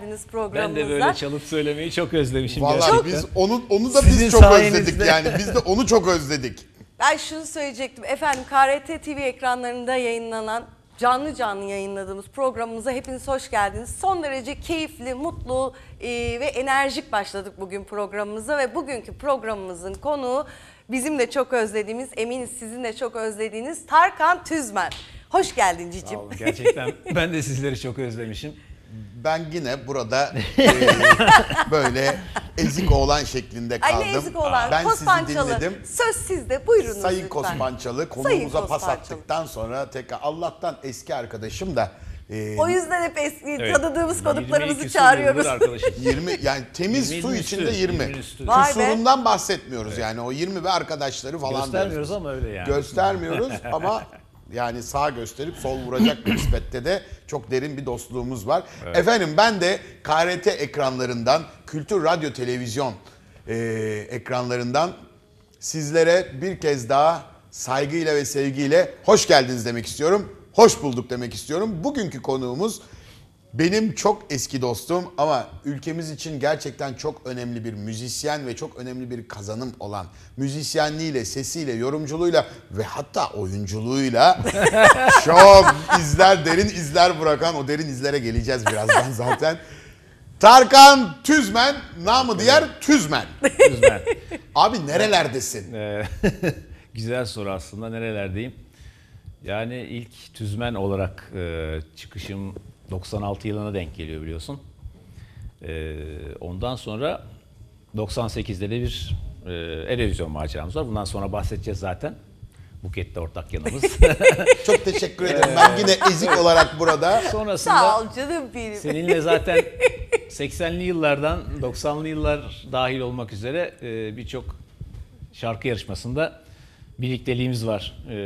geldiniz programımıza. Ben de böyle çalıp söylemeyi çok özlemişim. Vallahi gerçekten. biz onu onu da Sizin biz çok sayenizde. özledik yani. Biz de onu çok özledik. Ben şunu söyleyecektim. Efendim KRT TV ekranlarında yayınlanan canlı canlı yayınladığımız programımıza hepiniz hoş geldiniz. Son derece keyifli, mutlu e, ve enerjik başladık bugün programımıza ve bugünkü programımızın konuğu bizim de çok özlediğimiz, eminiz sizin de çok özlediğiniz Tarkan Tüzmen. Hoş geldin cicim. Sağ olun. Gerçekten ben de sizleri çok özlemişim. Ben yine burada e, böyle ezik oğlan şeklinde kaldım. Ay ne ezik olan. Ben sizi Kospançalı. dinledim. Söz sizde. Buyurunuz Sayın lütfen. Kospançalı Sayın konuğumuza pas attıktan sonra tekrar Allah'tan eski arkadaşım da e, O yüzden hep eski Evet. tanıdığımız 22 konuklarımızı çağırıyoruz. yıldır arkadaşız. 20 yani temiz 20'nin su üstü, içinde 20. 20'nin üstü. Vay be. Kusurundan bahsetmiyoruz yani o 20 ve arkadaşları falan Göstermiyoruz diyoruz. ama öyle yani. Göstermiyoruz ama yani sağ gösterip sol vuracak bir nispette de çok derin bir dostluğumuz var. Efendim ben de KRT ekranlarından, Kültür Radyo Televizyon e, ekranlarından sizlere bir kez daha saygıyla ve sevgiyle hoş geldiniz demek istiyorum. Hoş bulduk demek istiyorum. Bugünkü konuğumuz benim çok eski dostum ama ülkemiz için gerçekten çok önemli bir müzisyen ve çok önemli bir kazanım olan müzisyenliğiyle, sesiyle, yorumculuğuyla ve hatta oyunculuğuyla çok izler, derin izler bırakan o derin izlere geleceğiz birazdan zaten. Tarkan Tüzmen, namı diğer Tüzmen. Güzel. Abi nerelerdesin? Güzel soru aslında. Nerelerdeyim? Yani ilk tüzmen olarak e, çıkışım 96 yılına denk geliyor biliyorsun. E, ondan sonra 98'de de bir e, Erevizyon maceramız var. Bundan sonra bahsedeceğiz zaten. Buket de ortak yanımız. Çok teşekkür ederim. Ben yine ezik olarak burada. Sonrasında Sağ ol canım benim. Seninle zaten 80'li yıllardan 90'lı yıllar dahil olmak üzere e, birçok şarkı yarışmasında birlikteliğimiz var. E,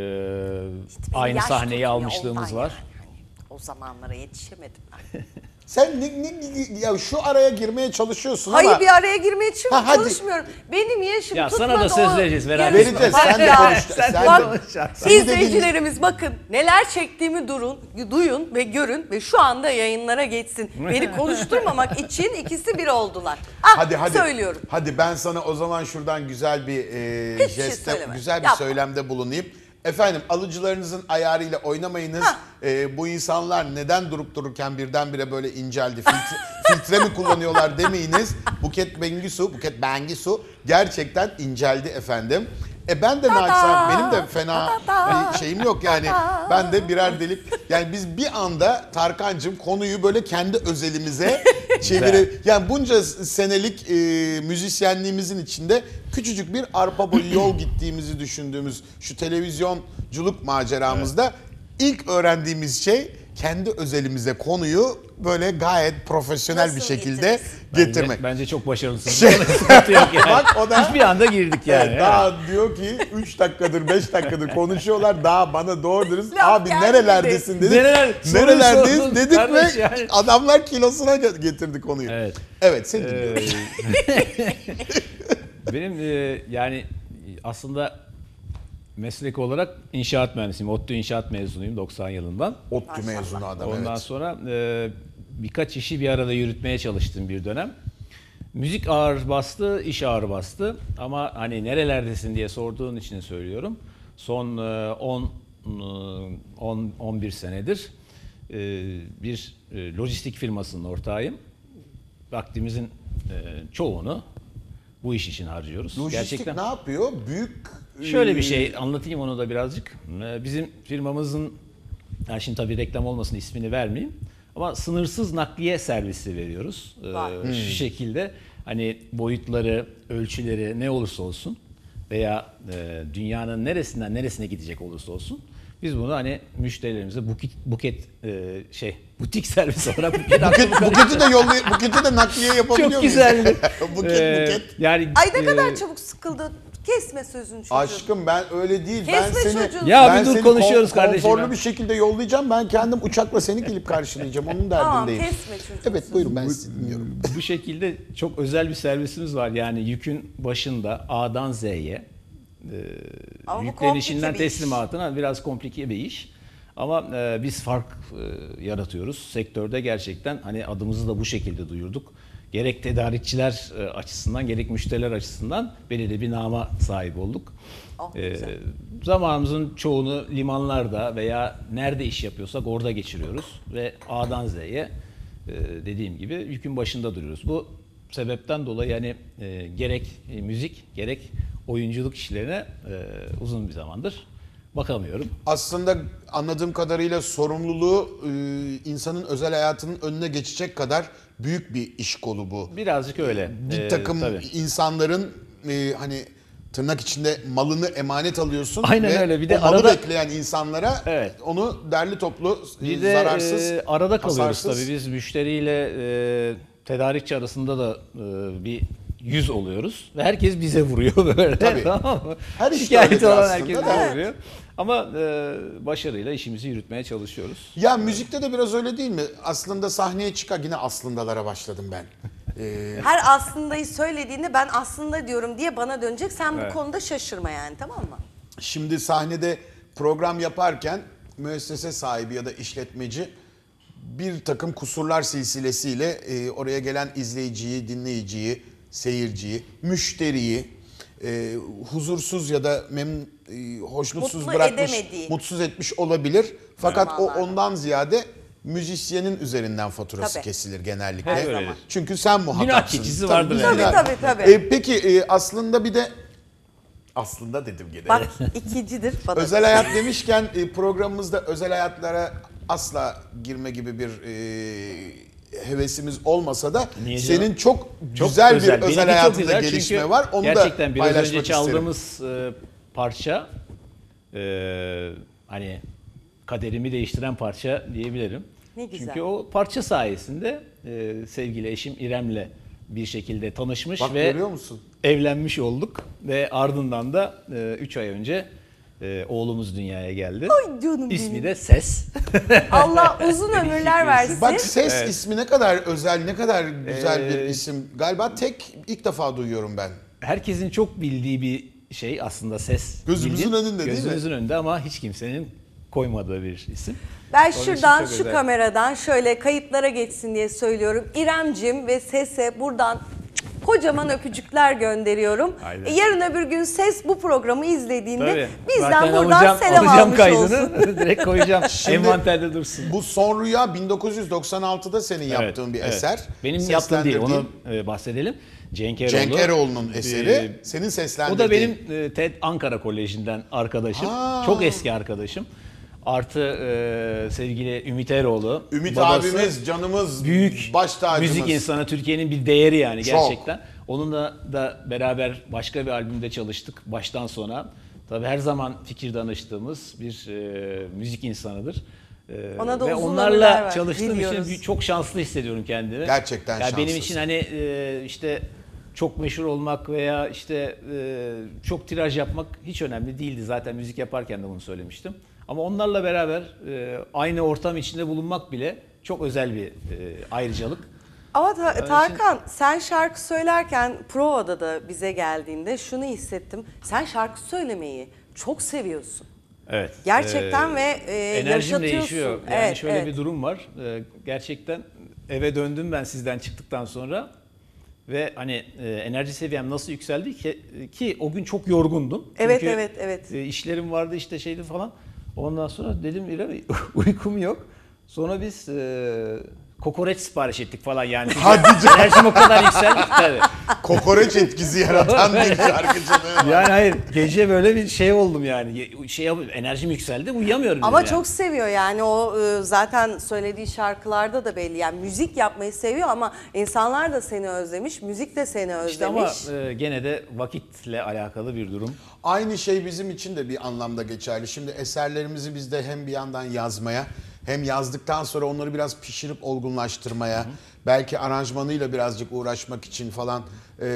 aynı sahneyi almışlığımız var. yani. O zamanlara yetişemedim ben. Sen ne, ne- ya şu araya girmeye çalışıyorsun Hayır ama bir araya girmeye ç- Ha, hadi. çalışmıyorum. Benim yaşım Ya sana tutmadı da söz o vereceğiz, yarışma. Vereceğiz, sen de konuş, sen de Bak, konuş. Seni de izleyicilerimiz bakın neler çektiğimi durun, duyun ve görün ve şu anda yayınlara geçsin. Beni konuşturmamak için ikisi bir oldular. Ah, hadi hadi. söylüyorum. Hadi ben sana o zaman şuradan güzel bir e, Hiçbir şey jeste, söyleme. güzel bir Yapma. söylemde bulunayım. Efendim alıcılarınızın ayarıyla oynamayınız. E, bu insanlar neden durup dururken birdenbire böyle inceldi? Filtre, filtre mi kullanıyorlar demeyiniz. Buket Bengisu, Buket Bengisu gerçekten inceldi efendim. E ben de naçizane benim de fena bir şeyim yok yani. Ben de birer delik yani biz bir anda Tarkancığım konuyu böyle kendi özelimize çevire yani bunca senelik e, müzisyenliğimizin içinde küçücük bir arpa boyu yol gittiğimizi düşündüğümüz şu televizyonculuk maceramızda ilk öğrendiğimiz şey kendi özelimize konuyu böyle gayet profesyonel Nasıl bir şekilde getirirsin? Bence, getirmek. bence çok başarılısın. Yok yani. Bak o da Hiçbir anda girdik yani. Evet, daha diyor ki 3 dakikadır 5 dakikadır konuşuyorlar daha bana doğru dürüst Laf abi nerelerdesin dedik. Nereler- soruyu Nerelerdeyiz sordun dedik kardeş ve yani. adamlar kilosuna ge- getirdi konuyu. Evet. Evet seni dinliyorum. Ee, benim e, yani aslında meslek olarak inşaat mühendisiyim. ODTÜ inşaat mezunuyum 90 yılından. ODTÜ mezunu adam Ondan evet. sonra e, birkaç işi bir arada yürütmeye çalıştım bir dönem. Müzik ağır bastı, iş ağır bastı. Ama hani nerelerdesin diye sorduğun için söylüyorum. Son e, 10 10 11 senedir e, bir e, lojistik firmasının ortağıyım. Vaktimizin e, çoğunu bu iş için harcıyoruz. Lojistik ne yapıyor? Büyük Şöyle bir şey anlatayım onu da birazcık. Ee, Bizim firmamızın, yani şimdi tabii reklam olmasın ismini vermeyeyim. Ama sınırsız nakliye servisi veriyoruz. Ee, Vay. Hmm. Şu şekilde hani boyutları, ölçüleri ne olursa olsun veya e, dünyanın neresinden neresine gidecek olursa olsun biz bunu hani müşterilerimize buket, buket e, şey butik servis olarak buket Buket, buketi de yollay buketi de nakliye yapabiliyor çok muyuz? güzeldi. buket Ee, buket. Yani Ay ne e, kadar çabuk sıkıldı. Kesme sözünü çocuğum. Aşkım ben öyle değil. ben Kesme seni çocuğunu. Ya ben bir dur seni konuşuyoruz kon- kardeşim Konforlu ya. bir şekilde yollayacağım. Ben kendim uçakla seni gelip karşılayacağım. Onun Tamam derdindeyim. kesme çocuğum. Evet buyurun ben sizi dinliyorum. bu şekilde çok özel bir servisimiz var. Yani yükün başında A'dan Z'ye Ama bu yüklenişinden komplike bir iş. teslimatına biraz komplike bir iş. Ama e, biz fark e, yaratıyoruz. Sektörde gerçekten hani adımızı da bu şekilde duyurduk. Gerek tedarikçiler e, açısından gerek müşteriler açısından belirli bir nama sahip olduk. Oh, E, güzel. zamanımızın çoğunu limanlarda veya nerede iş yapıyorsak orada geçiriyoruz ve A'dan Z'ye e, dediğim gibi yükün başında duruyoruz. Bu sebepten dolayı yani e, gerek müzik gerek oyunculuk işlerine e, uzun bir zamandır bakamıyorum. Aslında anladığım kadarıyla sorumluluğu e, insanın özel hayatının önüne geçecek kadar büyük bir iş kolu bu. Birazcık öyle. Bir E, takım tabii. insanların e, hani tırnak içinde malını emanet alıyorsun Aynen ve öyle. Bir de arada- bekleyen insanlara Evet. onu derli toplu e, Bir de zararsız e, arada kalıyoruz hasarsız. tabii. Biz müşteriyle e, tedarikçi arasında da e, bir yüz oluyoruz ve herkes bize vuruyor böyle. Tabii. tamam mı? Her işte Şikayet öyledir olan herkes bize vuruyor. Ama e, başarıyla işimizi yürütmeye çalışıyoruz. Ya müzikte de biraz öyle değil mi? Aslında sahneye çıkar yine aslındalara başladım ben. E, Her aslındayı söylediğinde ben aslında diyorum diye bana dönecek. Sen Evet. bu konuda şaşırma yani tamam mı? Şimdi sahnede program yaparken müessese sahibi ya da işletmeci bir takım kusurlar silsilesiyle e, oraya gelen izleyiciyi, dinleyiciyi, seyirciyi, müşteriyi e, huzursuz ya da memnun, e, hoşnutsuz Mutlu bırakmış, edemediği. mutsuz etmiş olabilir. Fakat o ondan ziyade müzisyenin üzerinden faturası Tabii. kesilir genellikle. Öyledir. Çünkü sen muhatapsın. Günah keçisi vardır Tabii, yani. Tabii, tabii, tabii. E, peki e, aslında bir de aslında dedim gene. Bak ikicidir bana. Özel hayat demişken e, programımızda özel hayatlara asla girme gibi bir e, hevesimiz olmasa da Niye canım? senin çok, Çok güzel bir Benimki özel çok hayatında güzel gelişme var. Onu gerçekten da biraz paylaşmak önce isterim. çaldığımız e, parça e, hani kaderimi değiştiren parça diyebilirim. Ne güzel. Çünkü o parça sayesinde e, sevgili eşim İrem'le bir şekilde tanışmış Bak ve görüyor musun? evlenmiş olduk ve ardından da 3 ay önce e, oğlumuz dünyaya geldi. Ay canım İsmi benim. de Ses. Allah uzun ömürler versin. Bak ses ismi ne kadar özel, ne kadar güzel bir Ee, isim. Galiba tek ilk defa duyuyorum ben. Herkesin çok bildiği bir şey aslında Ses. Gözümüzün Bildiğin- önünde değil mi? Gözümüzün önünde ama hiç kimsenin koymadığı bir isim. Ben Onun için şuradan çok şu özel. kameradan şöyle kayıtlara geçsin diye söylüyorum. İremcim ve Ses'e buradan kocaman öpücükler gönderiyorum. Aynen. E, yarın öbür gün Ses bu programı izlediğinde Tabii. bizden Zaten buradan alacağım, selam alacağım almış kaydını. olsun. Direkt koyacağım. Envanterde dursun. Bu Son Rüya 1996'da senin yaptığın Evet, bir evet. eser. Benim yaptığım değil, onu e, bahsedelim. Cenk Eroğlu. Cenk Eroğlu'nun eseri. Ee, senin O seslendirdiğin. da benim e, TED Ankara Koleji'nden arkadaşım. Ha. Çok eski arkadaşım. Artı e, sevgili Ümit Eroğlu. Ümit babası abimiz, canımız, büyük baş tacımız. müzik insanı Türkiye'nin bir değeri yani Çok. gerçekten. Onunla da beraber başka bir albümde çalıştık baştan sona. Tabii her zaman fikir danıştığımız bir e, müzik insanıdır. E, Ona da ve uzun ömürler onlarla ver, çalıştığım için çok şanslı hissediyorum kendimi. Gerçekten yani Benim şanslısın. için hani e, işte çok meşhur olmak veya işte e, çok tiraj yapmak hiç önemli değildi. Zaten müzik yaparken de bunu söylemiştim. Ama onlarla beraber e, aynı ortam içinde bulunmak bile çok özel bir e, ayrıcalık. Ama Ta- için- Tarkan sen şarkı söylerken provada da bize geldiğinde şunu hissettim. Sen şarkı söylemeyi çok seviyorsun. Evet. Gerçekten Ee, ve e, enerjim yaşatıyorsun. değişiyor. Yani Evet, şöyle evet. bir durum var. Ee, gerçekten eve döndüm ben sizden çıktıktan sonra ve hani e, enerji seviyem nasıl yükseldi ki ki o gün çok yorgundum. Evet, Çünkü, evet, evet. e, işlerim vardı işte şeydi falan. Ondan sonra dedim İrem uykum yok. Sonra biz e, kokoreç sipariş ettik falan yani. Hadi canım. Enerjim o kadar yükseldi ki tabii. Kokoreç etkisi yaratan bir şarkıcılığı var. Yani hayır gece böyle bir şey oldum yani. Şey enerjim yükseldi uyuyamıyorum. Ama yani. çok seviyor yani o e, zaten söylediği şarkılarda da belli. Yani müzik yapmayı seviyor ama insanlar da seni özlemiş, müzik de seni özlemiş. İşte ama e, gene de vakitle alakalı bir durum. Aynı şey bizim için de bir anlamda geçerli. Şimdi eserlerimizi biz de hem bir yandan yazmaya hem yazdıktan sonra onları biraz pişirip olgunlaştırmaya, belki aranjmanıyla birazcık uğraşmak için falan e,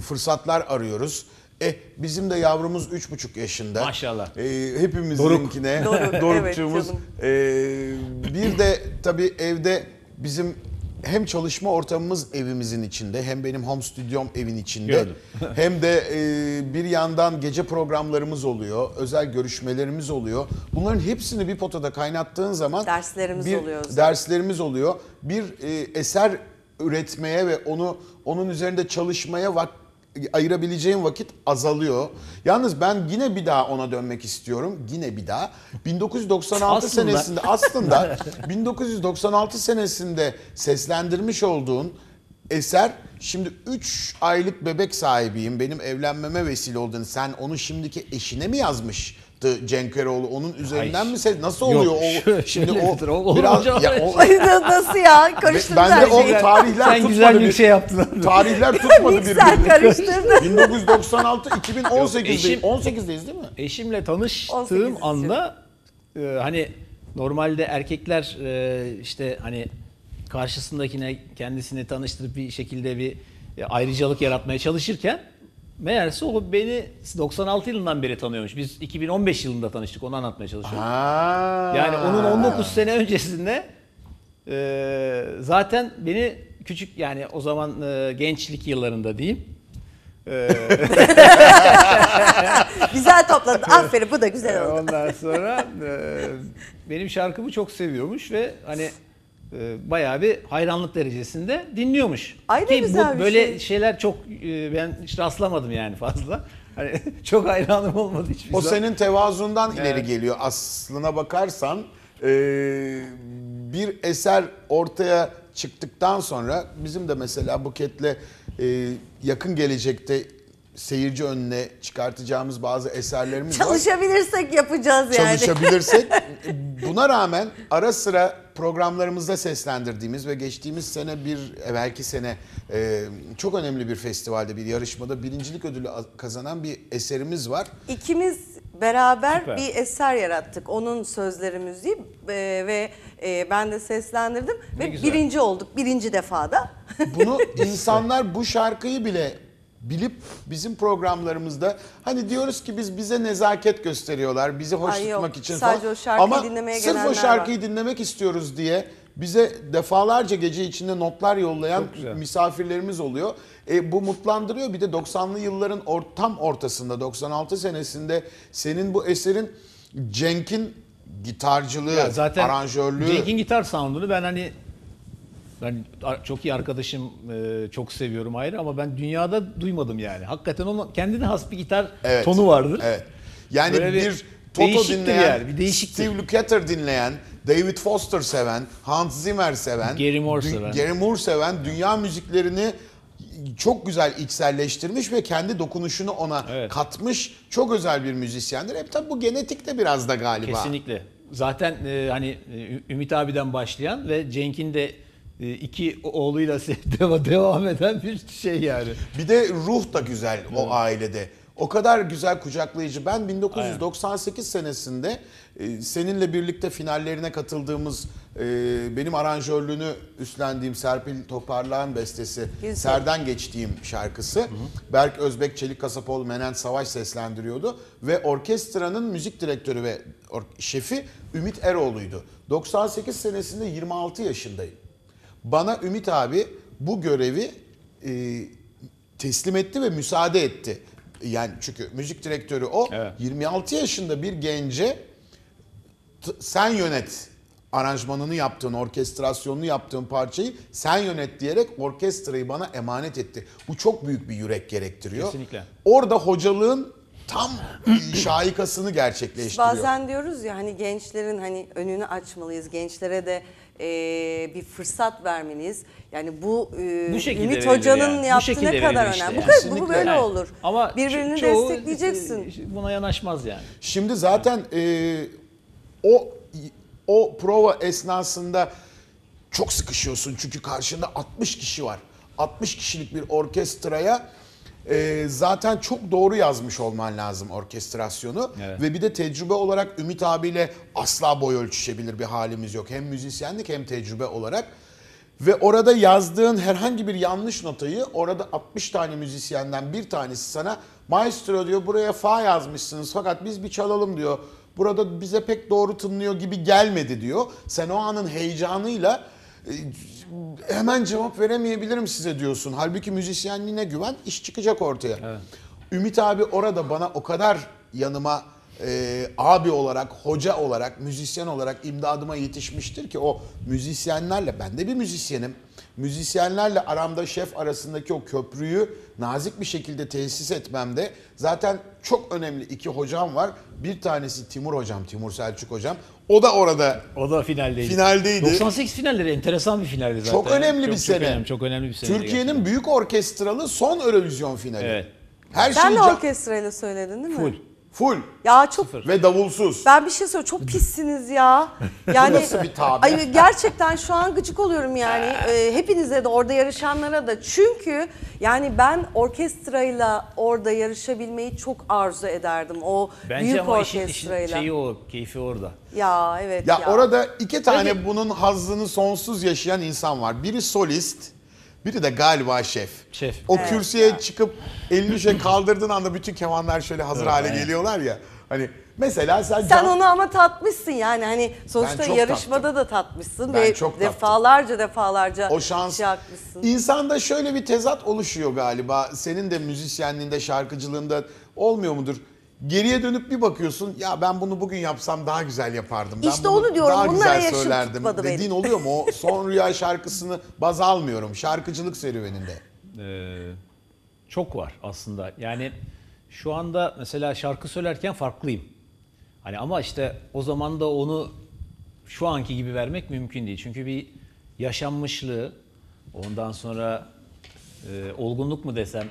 fırsatlar arıyoruz. E bizim de yavrumuz üç buçuk yaşında. Maşallah. E, hepimizinkine Doruk, Dorukçuğumuz. evet E, bir de tabii evde bizim hem çalışma ortamımız evimizin içinde hem benim home stüdyom evin içinde hem de e, bir yandan gece programlarımız oluyor, özel görüşmelerimiz oluyor. Bunların hepsini bir potada kaynattığın zaman Derslerimiz bir oluyor zaten. Derslerimiz oluyor. Bir e, eser üretmeye ve onu onun üzerinde çalışmaya vak ayırabileceğim vakit azalıyor. Yalnız ben yine bir daha ona dönmek istiyorum. Yine bir daha. 1996 Aslında. senesinde aslında 1996 senesinde seslendirmiş olduğun eser şimdi 3 aylık bebek sahibiyim. Benim evlenmeme vesile oldun. Sen onu şimdiki eşine mi yazmıştı Cenk Eroğlu? Onun üzerinden Hayır. mi ses? Nasıl Yok, oluyor o? şöyledir, o- olur hocam. ya o- Ay, Nasıl ya? Karıştırdın ben de o tarihler Sen tutmadı. güzel bir bir- şey yaptın. Tarihler tutmadı birbirini. karıştırdı. 1996 2018'deyiz. eşim- 18'deyiz değil mi? Eşimle tanıştığım 18 anda e, hani normalde erkekler e, işte hani karşısındakine kendisini tanıştırıp bir şekilde bir e, ayrıcalık yaratmaya çalışırken meğerse o beni 96 yılından beri tanıyormuş. Biz 2015 yılında tanıştık onu anlatmaya çalışıyorum. Ha. Yani onun 19 sene öncesinde e, zaten beni küçük yani o zaman e, gençlik yıllarında diyeyim. E, Güzel topladın. Aferin bu da güzel oldu. Ondan sonra e, benim şarkımı çok seviyormuş ve hani bayağı bir hayranlık derecesinde dinliyormuş. Ay Ki güzel bu bir böyle şey. şeyler çok e, ben hiç rastlamadım yani fazla. Hani çok hayranım olmadı hiçbir O zaman. senin tevazundan ileri Evet. geliyor. Aslına bakarsan e, bir eser ortaya çıktıktan sonra bizim de mesela Buket'le e, yakın gelecekte seyirci önüne çıkartacağımız bazı eserlerimiz var. Çalışabilirsek yapacağız yani. Çalışabilirsek. Buna rağmen ara sıra programlarımızda seslendirdiğimiz ve geçtiğimiz sene bir evvelki sene e, çok önemli bir festivalde bir yarışmada birincilik ödülü kazanan bir eserimiz var. İkimiz beraber Süper. bir eser yarattık. Onun sözleri müziği e, ve e, ben de seslendirdim Ne ve güzel. birinci olduk birinci defada. Bunu insanlar bu şarkıyı bile bilip bizim programlarımızda hani diyoruz ki biz bize nezaket gösteriyorlar, bizi hoş Ay yok, tutmak için sadece falan. o şarkıyı Ama dinlemeye sırf gelenler o şarkıyı dinlemek istiyoruz diye bize defalarca gece içinde notlar yollayan Çok güzel. misafirlerimiz oluyor. E, bu mutlandırıyor. Bir de 90'lı yılların or- tam ortasında 96 senesinde senin bu eserin Cenk'in gitarcılığı, Ya zaten aranjörlüğü Cenk'in gitar sound'unu ben hani ben çok iyi arkadaşım e, çok seviyorum ayrı ama ben dünyada duymadım yani. Hakikaten onun kendine has bir gitar Evet. tonu vardır. Evet. Yani Böyle bir, bir Toto dinleyen, yani, bir değişiktir. Steve Lukather dinleyen, David Foster seven, Hans Zimmer seven, Gary Moore seven. Gary Moore seven dünya müziklerini çok güzel içselleştirmiş ve kendi dokunuşunu ona Evet. katmış çok özel bir müzisyendir. Hep tabii bu genetik de biraz da galiba. Kesinlikle. Zaten e, hani e, Ümit abiden başlayan ve Cenk'in de iki oğluyla deva- devam eden bir şey yani. Bir de ruh da güzel o ailede. O kadar güzel kucaklayıcı. Ben 1998 senesinde e, seninle birlikte finallerine katıldığımız e, benim aranjörlüğünü üstlendiğim Serpil Toparlağan bestesi Güzel. Serden Geçtiğim şarkısı. Berk Özbek, Çelik Kasapoğlu, Menent Savaş seslendiriyordu. Ve orkestranın müzik direktörü ve şefi Ümit Eroğlu'ydu. 98 senesinde 26 yaşındayım. Bana Ümit abi bu görevi e, teslim etti ve müsaade etti. Yani çünkü müzik direktörü o. Evet. 26 yaşında bir gence t- sen yönet aranjmanını yaptığın, orkestrasyonunu yaptığın parçayı sen yönet diyerek orkestrayı bana emanet etti. Bu çok büyük bir yürek gerektiriyor. Kesinlikle. Orada hocalığın tam şahikasını gerçekleştiriyor. Bazen diyoruz ya hani gençlerin hani önünü açmalıyız. Gençlere de e, bir fırsat vermeliyiz. Yani bu, e, Bu şekilde Ümit Hoca'nın yani. Yaptığı ne kadar işte önemli. yani. Bu, bu böyle Yani. olur. Ama Birbirini ço- çoğu, destekleyeceksin. e, buna yanaşmaz yani. Şimdi zaten e, o o prova esnasında çok sıkışıyorsun çünkü karşında 60 kişi var. 60 kişilik bir orkestraya e, zaten çok doğru yazmış olman lazım orkestrasyonu Evet. ve bir de tecrübe olarak Ümit abiyle asla boy ölçüşebilir bir halimiz yok. Hem müzisyenlik hem tecrübe olarak. Ve orada yazdığın herhangi bir yanlış notayı orada 60 tane müzisyenden bir tanesi sana maestro diyor buraya fa yazmışsınız fakat biz bir çalalım diyor. Burada bize pek doğru tınlıyor gibi gelmedi diyor. Sen o anın heyecanıyla e, hemen cevap veremeyebilirim size diyorsun. Halbuki müzisyenliğine güven iş çıkacak ortaya. Ümit abi orada bana o kadar yanıma e, abi olarak, hoca olarak, müzisyen olarak imdadıma yetişmiştir ki o müzisyenlerle, ben de bir müzisyenim. Müzisyenlerle aramda şef arasındaki o köprüyü nazik bir şekilde tesis etmemde zaten çok önemli iki hocam var. Bir tanesi Timur hocam, Timur Selçuk hocam. O da orada O da finaldeydi. Finaldeydi. 98 finalleri enteresan bir finaldi zaten. çok önemli Çok- bir çok sene. önemli, çok önemli bir sene. Türkiye'nin büyük orkestralı son Eurovision finali. Evet. Her Sen şey de orkestrayla söyledin değil mi? Full. Full Ya çok ve davulsuz. Ben bir şey söyleyeyim. Çok pissiniz ya. Yani Nasıl bir tabir? Ay gerçekten şu an gıcık oluyorum yani. Ee, hepinize de orada yarışanlara da. Çünkü yani ben orkestrayla orada yarışabilmeyi çok arzu ederdim. O Bence büyük ama işin, işin orkestrayla. şeyi o, keyfi orada. Ya evet Ya, ya. orada iki tane bunun hazzını sonsuz yaşayan insan var. Biri solist, biri de galiba şef. Şef. O Evet kürsüye ya. çıkıp elini şöyle kaldırdığın anda bütün kemanlar şöyle hazır Evet, hale geliyorlar ya. Hani mesela sen, Sen can- onu ama tatmışsın yani hani sonuçta yarışmada da tatmışsın Ben ve çok tattım. defalarca defalarca o şans şey yapmışsın. insanda şöyle bir tezat oluşuyor galiba. Senin de müzisyenliğinde, şarkıcılığında olmuyor mudur? Geriye dönüp bir bakıyorsun ya ben bunu bugün yapsam daha güzel yapardım. Ben İşte bunu onu diyorum, Daha bunlara güzel yaşım söylerdim tutmadı benim. dediğin oluyor mu? O son rüya şarkısını baz almıyorum. Şarkıcılık serüveninde. Ee, çok var aslında. Yani şu anda mesela şarkı söylerken farklıyım. Hani ama işte o zaman da onu şu anki gibi vermek mümkün değil. Çünkü bir yaşanmışlığı, ondan sonra e, olgunluk mu desem,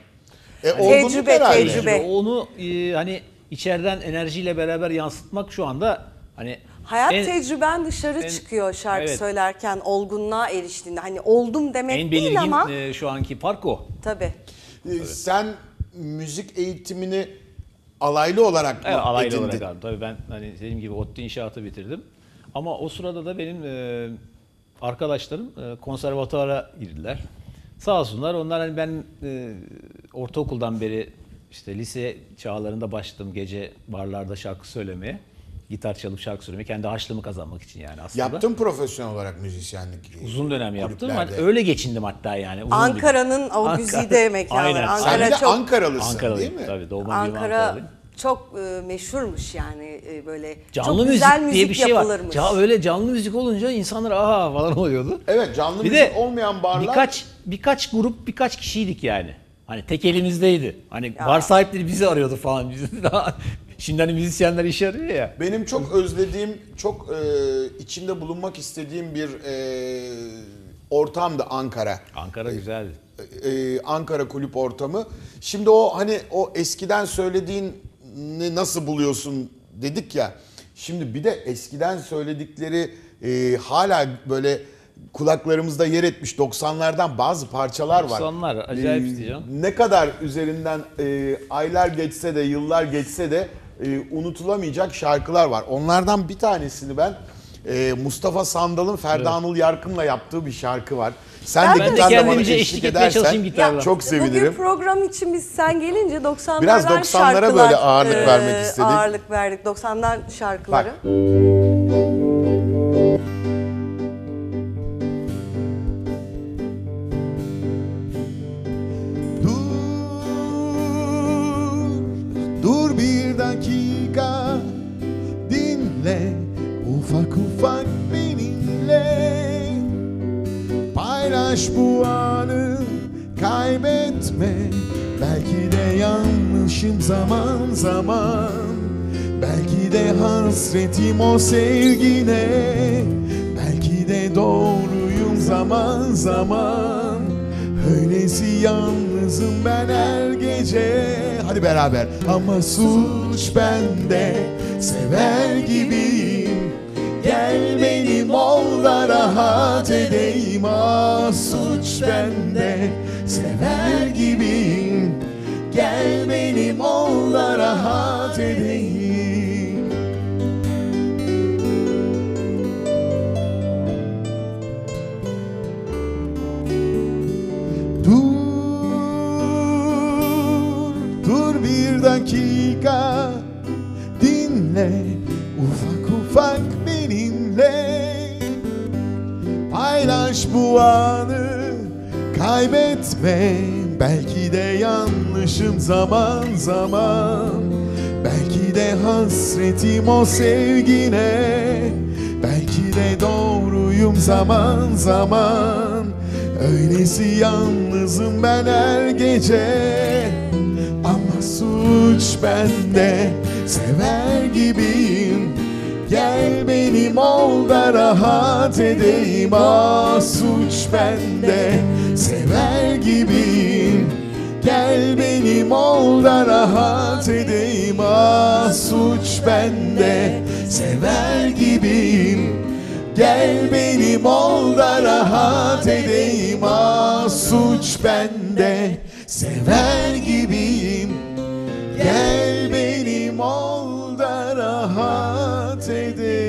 E, Hani- olgunluk Tecrübe, herhalde. tecrübe. onu e, hani içeriden enerjiyle beraber yansıtmak şu anda hani Hayat en- tecrüben dışarı en- çıkıyor şarkı evet. söylerken olgunluğa eriştiğinde. Hani oldum demek en değil belirgin ama e, şu anki fark o. tabii. E, Sen müzik eğitimini alaylı olarak mı Evet, alaylı edindin? olarak aldım. Tabii ben hani dediğim gibi ODTÜ inşaatı bitirdim. Ama o sırada da benim e, arkadaşlarım e, konservatuvara girdiler. Sağ olsunlar onlar hani ben e, ortaokuldan beri işte lise çağlarında başladım gece barlarda şarkı söylemeye. Gitar çalıp şarkı söylemeye. Kendi harçlığımı kazanmak için yani aslında. Yaptın profesyonel olarak müzisyenlik. Uzun dönem yaptım. Hani öyle geçindim hatta yani. uzun Ankara'nın o güzide mekanları. Aynen. Ankara Sen de çok- Ankaralısın Ankaralıyım değil mi? tabii. Doğma Ankara Ankaralıyım. çok e, meşhurmuş yani e, böyle Canlı çok müzik, güzel müzik diye bir şey var. yapılırmış. Ca- öyle canlı müzik olunca insanlar aha falan oluyordu. Evet canlı Bir müzik de olmayan barlar birkaç birkaç grup birkaç kişiydik yani. Hani tek elimizdeydi. Hani bar sahipleri bizi arıyordu falan. Şimdi hani müzisyenler iş arıyor ya. benim çok özlediğim, çok e, içinde bulunmak istediğim bir e, ortamdı Ankara. Ankara güzeldi. e, Ankara kulüp ortamı. Şimdi o hani o eskiden söylediğini nasıl buluyorsun dedik ya. Şimdi bir de eskiden söyledikleri e, hala böyle kulaklarımızda yer etmiş 90'lardan bazı parçalar var. 90'lar, acayip E, isteyeceğim. Ne kadar üzerinden e, aylar geçse de yıllar geçse de e, unutulamayacak şarkılar var. Onlardan bir tanesini ben e, Mustafa Sandal'ın Ferda Anıl Yarkın'la yaptığı bir şarkı var. Sen de Ben de gitarla bana kendimce eşlik edersen çalışayım gitarla. çok sevinirim. Bugün program için biz sen gelince 90'lardan Biraz 90'lara şarkılar, böyle ağırlık e, vermek istedik. Ağırlık verdik 90'lar şarkıları. Bak. Dakika. Dinle ufak ufak benimle. Paylaş bu anı kaybetme. Belki de yanlışım zaman zaman. Belki de hasretim o sevgine. Belki de doğruyum zaman zaman. Öylesi yalnızım ben her gece. Hadi beraber. Ama suç bende. Sever gibiyim. Gel benim ol da rahat edeyim. Ah suç bende. Sever gibiyim. Gel benim ol da rahat edeyim bu anı kaybetme Belki de yanlışım zaman zaman. Belki de hasretim o sevgine. Belki de doğruyum zaman zaman. Öylesi yalnızım ben her gece. Ama suç bende Sever gibiyim Gel benim ol da rahat edeyim. Ah suç bende Sever gibiyim. Gel benim ol da rahat edeyim. Ah suç bende Sever gibiyim. Gel benim ol da rahat edeyim. Ah suç bende Sever gibiyim. Gel benim ol da rahat edeyim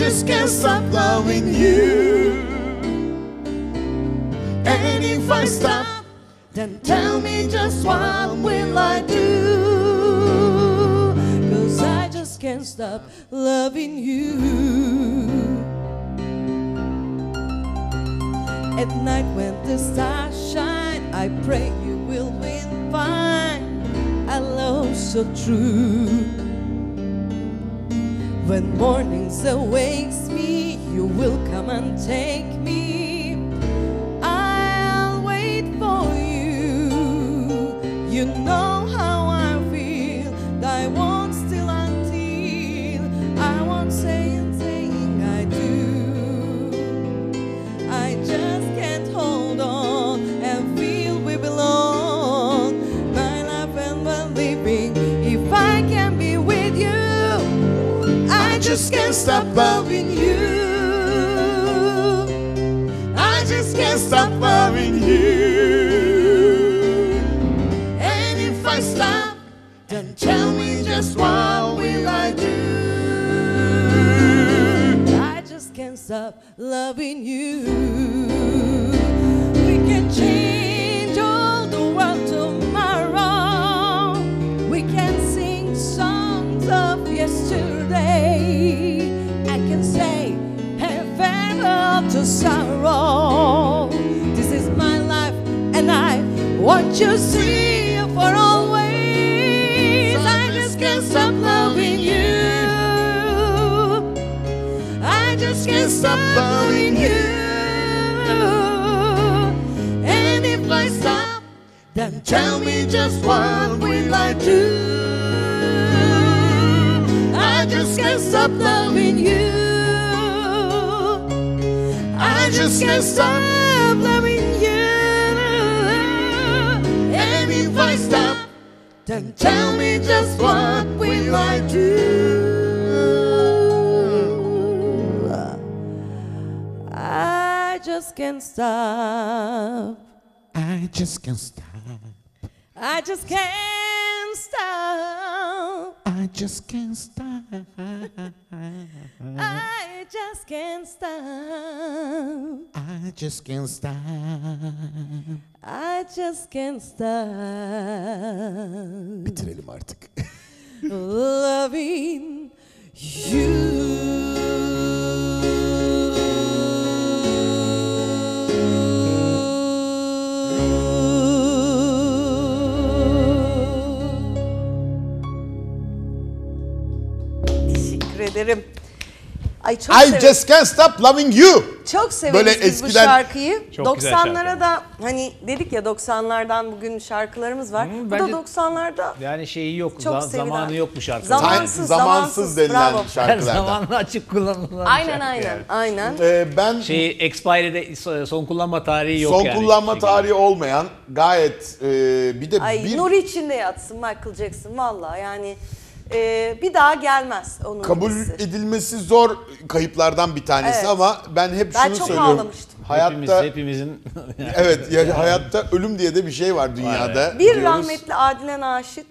just can't stop loving you. And if I stop, then tell me just what will I do? Cause I just can't stop loving you. At night when the stars shine, I pray you will be fine. I love so true. Mornings awakes me, you will come and take me. I'll wait for you. You know stop loving you. I just can't stop loving you. And if I stop, then tell me just what will I do? I just can't stop loving you. Want you see for always. I just can't stop loving you. I just can't stop loving you. And if I stop, then tell me just what will I do? I just can't stop loving you. I just can't stop then tell me just what will I do? I just can't stop. I just can't stop. I just can't just can't stop. I just can't stop. I just can't stop. I just can't stop. Bitirelim artık. Loving you. Ederim. Ay çok I severim. just can't stop loving you. Çok severiz Böyle biz bu eskiden- şarkıyı. Çok güzel 90'lara şarkı. da hani dedik ya 90'lardan bugün şarkılarımız var. Hı, bu bence- da 90'larda Yani şeyi yok, Çok za- sevilen. zamanı yok bu şarkının. Zaman- Zamansız, zamansız, zamansız, denilen bravo. Her şarkılardan. zamanla açık kullanılan aynen şarkı aynen yani. aynen. Ee, ben Şey expire'de so- son kullanma tarihi yok son yani. kullanma Şey- tarihi olmayan gayet e, bir de Ay bir nur içinde yatsın Michael Jackson valla yani e, bir daha gelmez onun Kabul gibisi. edilmesi zor kayıplardan bir tanesi Evet. ama ben hep Ben şunu çok söylüyorum. ağlamıştım. Hayatta Hepimiz, hepimizin evet ya hayatta ölüm diye de bir şey var dünyada. Bir diyoruz. rahmetli Adile Naşit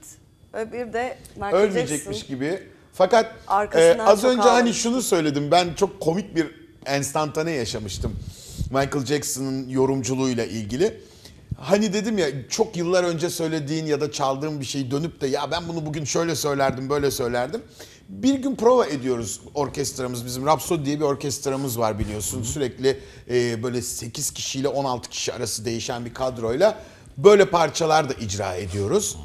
ve bir de Michael ölmeyecekmiş Jackson. gibi. Fakat Arkasından e, az çok önce hani şunu söyledim. Ben çok komik bir enstantane yaşamıştım. Michael Jackson'ın yorumculuğuyla ilgili. Hani dedim ya çok yıllar önce söylediğin ya da çaldığın bir şeyi dönüp de ya ben bunu bugün şöyle söylerdim böyle söylerdim. Bir gün prova ediyoruz orkestramız bizim Rhapsody diye bir orkestramız var biliyorsun. Sürekli e, böyle 8 kişiyle 16 kişi arası değişen bir kadroyla böyle parçalar da icra ediyoruz.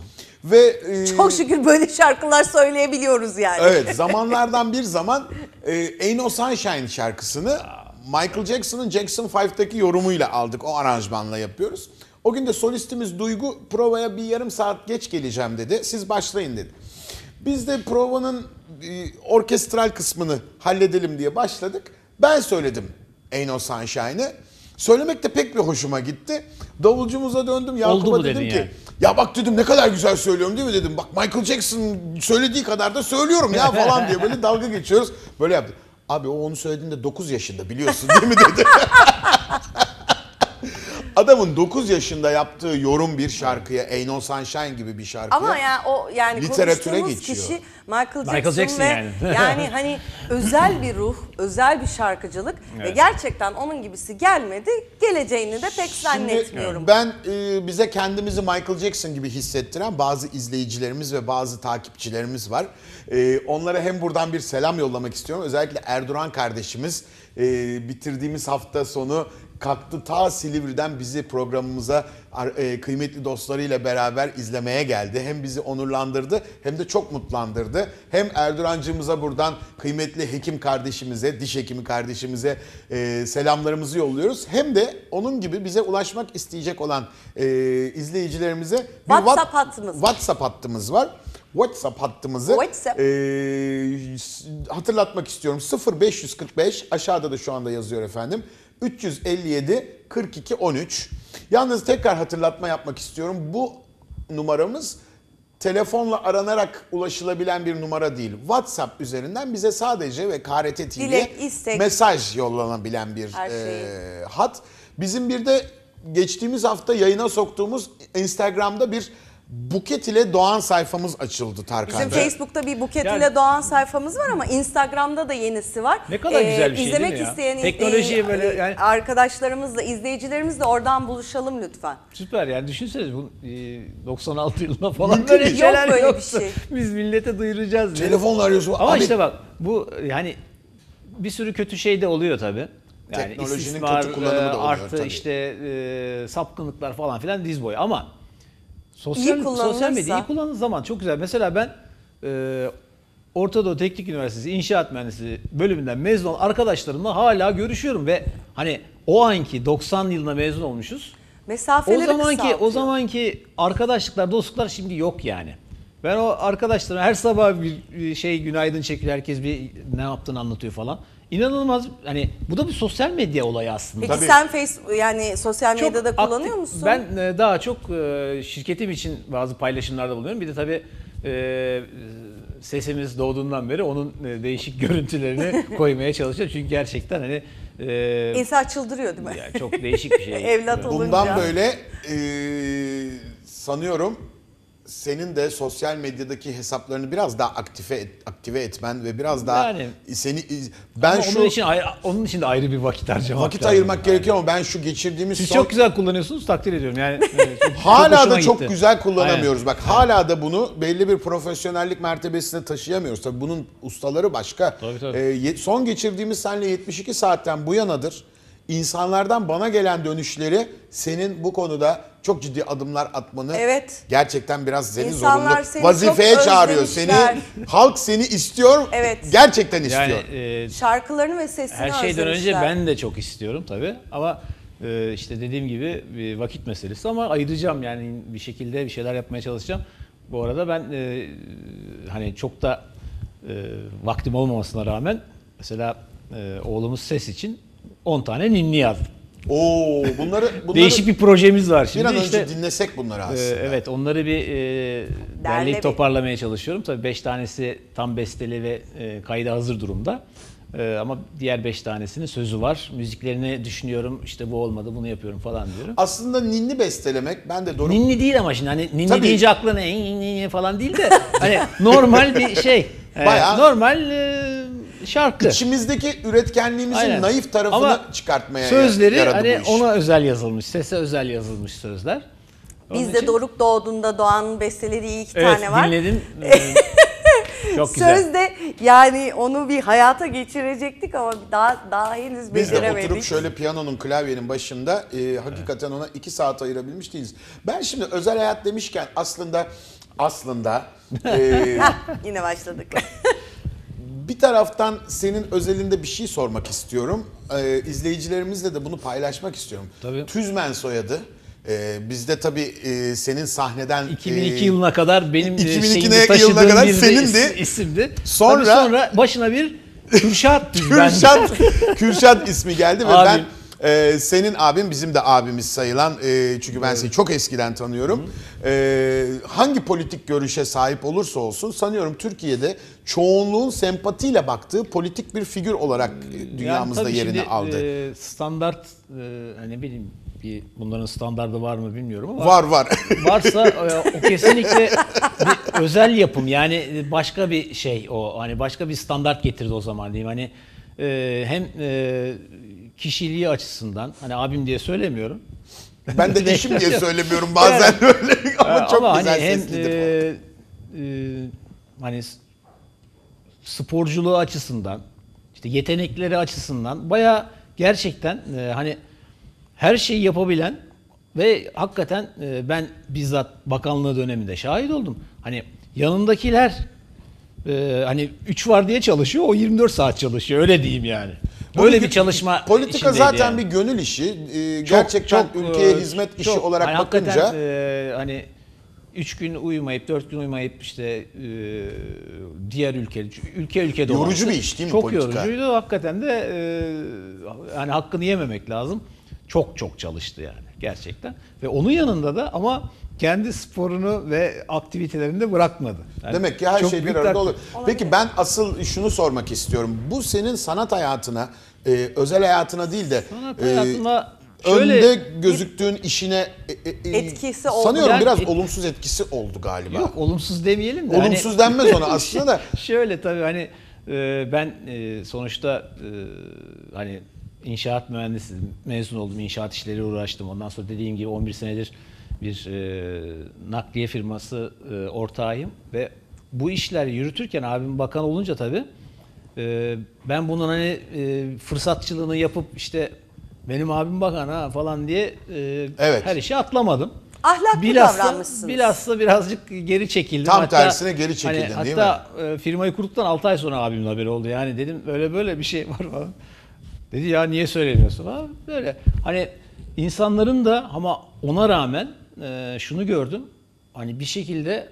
Ve e, Çok şükür böyle şarkılar söyleyebiliyoruz yani. Evet zamanlardan bir zaman e, Ain't No Sunshine şarkısını Michael Jackson'ın Jackson 5'teki yorumuyla aldık. O aranjmanla yapıyoruz. O gün de solistimiz Duygu provaya bir yarım saat geç geleceğim dedi. Siz başlayın dedi. Biz de provanın e, orkestral kısmını halledelim diye başladık. Ben söyledim Ain't No Sunshine'ı. Söylemek de pek bir hoşuma gitti. Davulcumuza döndüm. Yakup'a dedim ki yani? ya bak dedim ne kadar güzel söylüyorum değil mi dedim. Bak Michael Jackson söylediği kadar da söylüyorum ya falan diye böyle dalga geçiyoruz. Böyle yaptı. Abi o onu söylediğinde 9 yaşında biliyorsun değil mi dedi. Adamın 9 yaşında yaptığı yorum bir şarkıya Ain't No Sunshine gibi bir şarkıya. Ama yani o yani Literatüre geçiyor. kişi Michael Jackson, Michael Jackson ve yani. yani hani özel bir ruh, özel bir şarkıcılık ve Evet. gerçekten onun gibisi gelmedi. Geleceğini de pek zannetmiyorum. ben e, bize kendimizi Michael Jackson gibi hissettiren bazı izleyicilerimiz ve bazı takipçilerimiz var. E, onlara hem buradan bir selam yollamak istiyorum. Özellikle Erduran kardeşimiz e, bitirdiğimiz hafta sonu kalktı ta Silivri'den bizi programımıza e, kıymetli dostlarıyla beraber izlemeye geldi. Hem bizi onurlandırdı hem de çok mutlandırdı. Hem Erdurancığımıza buradan kıymetli hekim kardeşimize, diş hekimi kardeşimize e, selamlarımızı yolluyoruz. Hem de onun gibi bize ulaşmak isteyecek olan e, izleyicilerimize bir WhatsApp What- hattımız. WhatsApp hattımız var. WhatsApp hattımızı WhatsApp. e, hatırlatmak istiyorum. 0545 aşağıda da şu anda yazıyor efendim. 357 42 13. Yalnız tekrar hatırlatma yapmak istiyorum. Bu numaramız telefonla aranarak ulaşılabilen bir numara değil. WhatsApp üzerinden bize sadece ve KRT TV'ye mesaj yollanabilen bir Her e, hat. Bizim bir de geçtiğimiz hafta yayına soktuğumuz Instagram'da bir Buket ile Doğan sayfamız açıldı Tarkan. Bizim Facebook'ta bir Buket Yani- ile Doğan sayfamız var ama Instagram'da da yenisi var. Ne kadar güzel bir şey izlemek değil mi ya? isteyen Teknolojiyi böyle yani- arkadaşlarımızla, izleyicilerimizle oradan buluşalım lütfen. Süper yani düşünsenize bu e, 96 yılında falan böyle değil. şeyler Yok böyle bir şey. biz millete duyuracağız diye. Telefonla arıyorsun. Ama Abi- işte bak bu yani bir sürü kötü şey de oluyor tabii. Yani Teknolojinin istismar, kötü kullanımı da e, oluyor artı tabii. işte e, sapkınlıklar falan filan diz boyu ama sosyal, İyi sosyal medya kullanılırsa. iyi kullanıldığı zaman çok güzel. Mesela ben e, Orta Doğu Teknik Üniversitesi İnşaat Mühendisliği bölümünden mezun olan arkadaşlarımla hala görüşüyorum ve hani o anki 90 yılında mezun olmuşuz. O Mesafeleri zamanki kısaltıyor. o zamanki arkadaşlıklar, dostluklar şimdi yok yani. Ben o arkadaşlarım her sabah bir bir şey günaydın çekiyor. Herkes bir ne yaptığını anlatıyor falan. İnanılmaz hani bu da bir sosyal medya olayı aslında. Peki Tabii. sen Facebook yani sosyal Çok medyada aktif- kullanıyor musun? Ben e, daha çok e, şirketim için bazı paylaşımlarda bulunuyorum. Bir de tabii e, sesimiz doğduğundan beri onun e, değişik görüntülerini koymaya çalışıyorum. Çünkü gerçekten hani e, İnsan çıldırıyor değil mi? yani çok değişik bir şey. Evlat olunca. Bundan böyle e, sanıyorum senin de sosyal medyadaki hesaplarını biraz daha aktive et, aktive etmen ve biraz daha Yani. seni ben şu onun için ayrı, onun için de ayrı bir vakit harcamak vakit ayırmak Yani. gerekiyor ama ben şu geçirdiğimiz Siz son çok güzel kullanıyorsunuz takdir ediyorum. Yani e, çok- hala hoşuma da çok gitti. güzel kullanamıyoruz. Aynen. Bak hala da bunu belli bir profesyonellik mertebesine taşıyamıyoruz. Tabii bunun ustaları başka. Tabii, tabii. Ee, son geçirdiğimiz seninle 72 saatten bu yanadır. İnsanlardan bana gelen dönüşleri senin bu konuda çok ciddi adımlar atmanı Evet. gerçekten biraz seni İnsanlar zorunlu seni vazifeye çok çağırıyor. Seni halk seni istiyor. Evet. Gerçekten istiyor. Yani e, Şarkılarını ve sesini her şeyden önce ben de çok istiyorum tabii. Ama e, işte dediğim gibi bir vakit meselesi ama ayıracağım yani bir şekilde bir şeyler yapmaya çalışacağım. Bu arada ben e, hani çok da e, vaktim olmamasına rağmen mesela e, oğlumuz ses için 10 tane ninni yazdım. Oo bunları bunları Değişik bir projemiz var bir şimdi. an önce işte, dinlesek bunları e, aslında. evet onları bir e, Derle derleyip bir- toparlamaya çalışıyorum. Tabii 5 tanesi tam besteli ve e, kayda hazır durumda. E, ama diğer 5 tanesinin sözü var. Müziklerini düşünüyorum. İşte bu olmadı bunu yapıyorum falan diyorum. Aslında ninni bestelemek ben de doğru Ninni değil ama şimdi hani ninni Tabii. deyince aklına falan değil de hani normal bir şey. E, Bayağı- normal e, şarkı. İçimizdeki üretkenliğimizin Aynen. naif tarafını Ama çıkartmaya Sözleri yaradı hani bu iş. ona özel yazılmış, sese özel yazılmış sözler. Onun Bizde için- Doruk Doğduğunda Doğan'ın bestelediği iki evet, tane var. dinledim. Ee, Çok güzel. Sözde yani onu bir hayata geçirecektik ama daha daha henüz Biz de beceremedik. oturup şöyle piyanonun klavyenin başında e, hakikaten ona iki saat ayırabilmiş değiliz. Ben şimdi özel hayat demişken aslında aslında e, Yine başladık. bir taraftan senin özelinde bir şey sormak istiyorum. E, izleyicilerimizle de bunu paylaşmak istiyorum. Tabii. Tüzmen soyadı. E, bizde tabii e, senin sahneden 2002 e, yılına kadar benim 2002 2002 yılına taşıdığım kadar bir de senindi. is- isimdi. Sonra- Tabii sonra başına bir Kürşat Kürşat, Kürşat ismi geldi ve Abim. ben e, senin abin bizim de abimiz sayılan e, çünkü ben seni çok eskiden tanıyorum. E, hangi politik görüşe sahip olursa olsun sanıyorum Türkiye'de çoğunluğun sempatiyle baktığı politik bir figür olarak e, dünyamızda tabii yerini şimdi, aldı. e, standart e, hani bileyim bir bunların standardı var mı bilmiyorum ama var var. varsa e, o kesinlikle bir özel yapım yani başka bir şey o hani başka bir standart getirdi o zaman diyeyim hani e, hem e, kişiliği açısından hani abim diye söylemiyorum. ben de eşim diye söylemiyorum bazen öyle ama çok Ama güzel hani hem seslidir. e, e, hani sporculuğu açısından işte yetenekleri açısından baya gerçekten e, hani her şeyi yapabilen ve hakikaten e, ben bizzat bakanlığı döneminde şahit oldum. Hani yanındakiler e, hani 3 var diye çalışıyor o 24 saat çalışıyor öyle diyeyim yani. Böyle bir- çalışma Politika zaten yani. bir gönül işi. E, Çok- gerçekten çok, ülkeye e, hizmet işi çok- olarak hani bakınca hakikaten, e, hani üç gün uyumayıp dört gün uyumayıp işte e, diğer ülke ülke ülke Yorucu dolaştı. bir iş değil mi Çok politika? yorucuydu hakikaten de e, yani hakkını yememek lazım. Çok çok çalıştı yani gerçekten ve onun yanında da ama kendi sporunu ve aktivitelerini de bırakmadı. Yani Demek ki her çok şey bir büyük arada olur. Peki ben asıl şunu sormak istiyorum. Bu senin sanat hayatına, e, özel hayatına değil de Sanat e, şöyle önde gözüktüğün işine e, e, Etkisi oldu. Sanıyorum Yani biraz et- olumsuz etkisi oldu galiba. Yok olumsuz demeyelim de. hani- Olumsuz denmez ona aslında da. Şöyle tabii hani e, ben e, sonuçta e, hani inşaat mühendisi mezun oldum. inşaat işleri uğraştım. Ondan sonra dediğim gibi 11 senedir bir e, nakliye firması e, ortağıyım ve bu işler yürütürken abim bakan olunca tabii e, ben bunun hani e, fırsatçılığını yapıp işte benim abim bakan ha falan diye e, Evet. her işi atlamadım. Ahlaklı davranmışsınız. Bilhassa birazcık geri çekildim. Tam tersine geri çekildin, hani, değil hatta e, firmayı kurduktan 6 ay sonra abimin haberi oldu. Yani dedim böyle böyle bir şey var falan. Dedi ya niye söylemiyorsun falan. Böyle hani insanların da ama ona rağmen e, şunu gördüm. Hani bir şekilde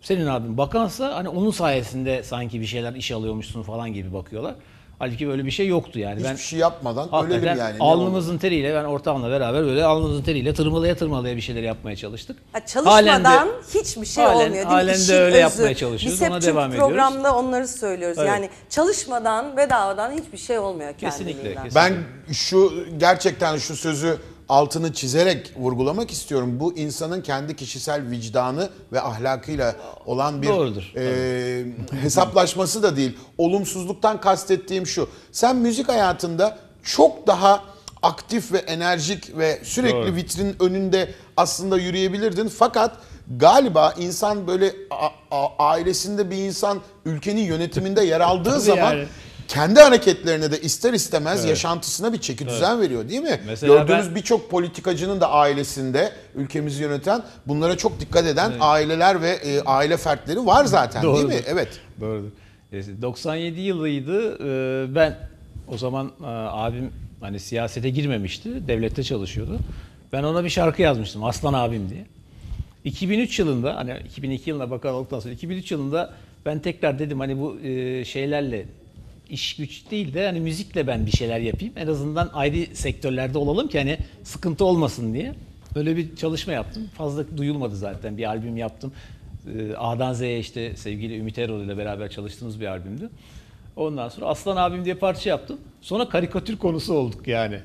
senin abin bakansa hani onun sayesinde sanki bir şeyler iş alıyormuşsun falan gibi bakıyorlar. Halbuki böyle bir şey yoktu yani. Hiçbir ben şey yapmadan ölelim yani. Ne alnımızın teriyle ben ortağımla beraber böyle alnımızın teriyle tırmalaya tırmalaya bir şeyler yapmaya çalıştık. Ha, çalışmadan Halen de- hiçbir şey halen- olmuyor değil mi? halen de İşin öyle özü. yapmaya çalışıyoruz, Biz hep ona devam ediyoruz. programda onları söylüyoruz. Evet. Yani çalışmadan, bedavadan hiçbir şey olmuyor Kesinlikle, kendiliğinden. kesinlikle. Ben şu gerçekten şu sözü altını çizerek vurgulamak istiyorum. Bu insanın kendi kişisel vicdanı ve ahlakıyla olan bir Doğrudur, e, hesaplaşması da değil. Olumsuzluktan kastettiğim şu. Sen müzik hayatında çok daha aktif ve enerjik ve sürekli Doğru. vitrinin önünde aslında yürüyebilirdin. Fakat galiba insan böyle a- a- ailesinde bir insan ülkenin yönetiminde yer aldığı zaman yani. Kendi hareketlerine de ister istemez yaşantısına bir çeki düzen veriyor değil mi? Mesela Gördüğünüz ben- birçok politikacının da ailesinde ülkemizi yöneten bunlara çok dikkat eden aileler ve e, aile fertleri var zaten değil mi? Doğrudur. Evet. Doğrudur. E, 97 yılıydı. E, Ben o zaman e, abim hani siyasete girmemişti. Devlette çalışıyordu. Ben ona bir şarkı yazmıştım. Aslan abim diye. 2003 yılında hani 2002 yılına bakan olduktan sonra 2003 yılında ben tekrar dedim hani bu e, şeylerle iş güç değil de hani müzikle ben bir şeyler yapayım. En azından ayrı sektörlerde olalım ki hani sıkıntı olmasın diye. Böyle bir çalışma yaptım. Fazla duyulmadı zaten. Bir albüm yaptım. Ee, A'dan Z'ye işte sevgili Ümit Erol ile beraber çalıştığımız bir albümdü. Ondan sonra Aslan abim diye parça yaptım. Sonra karikatür konusu olduk yani.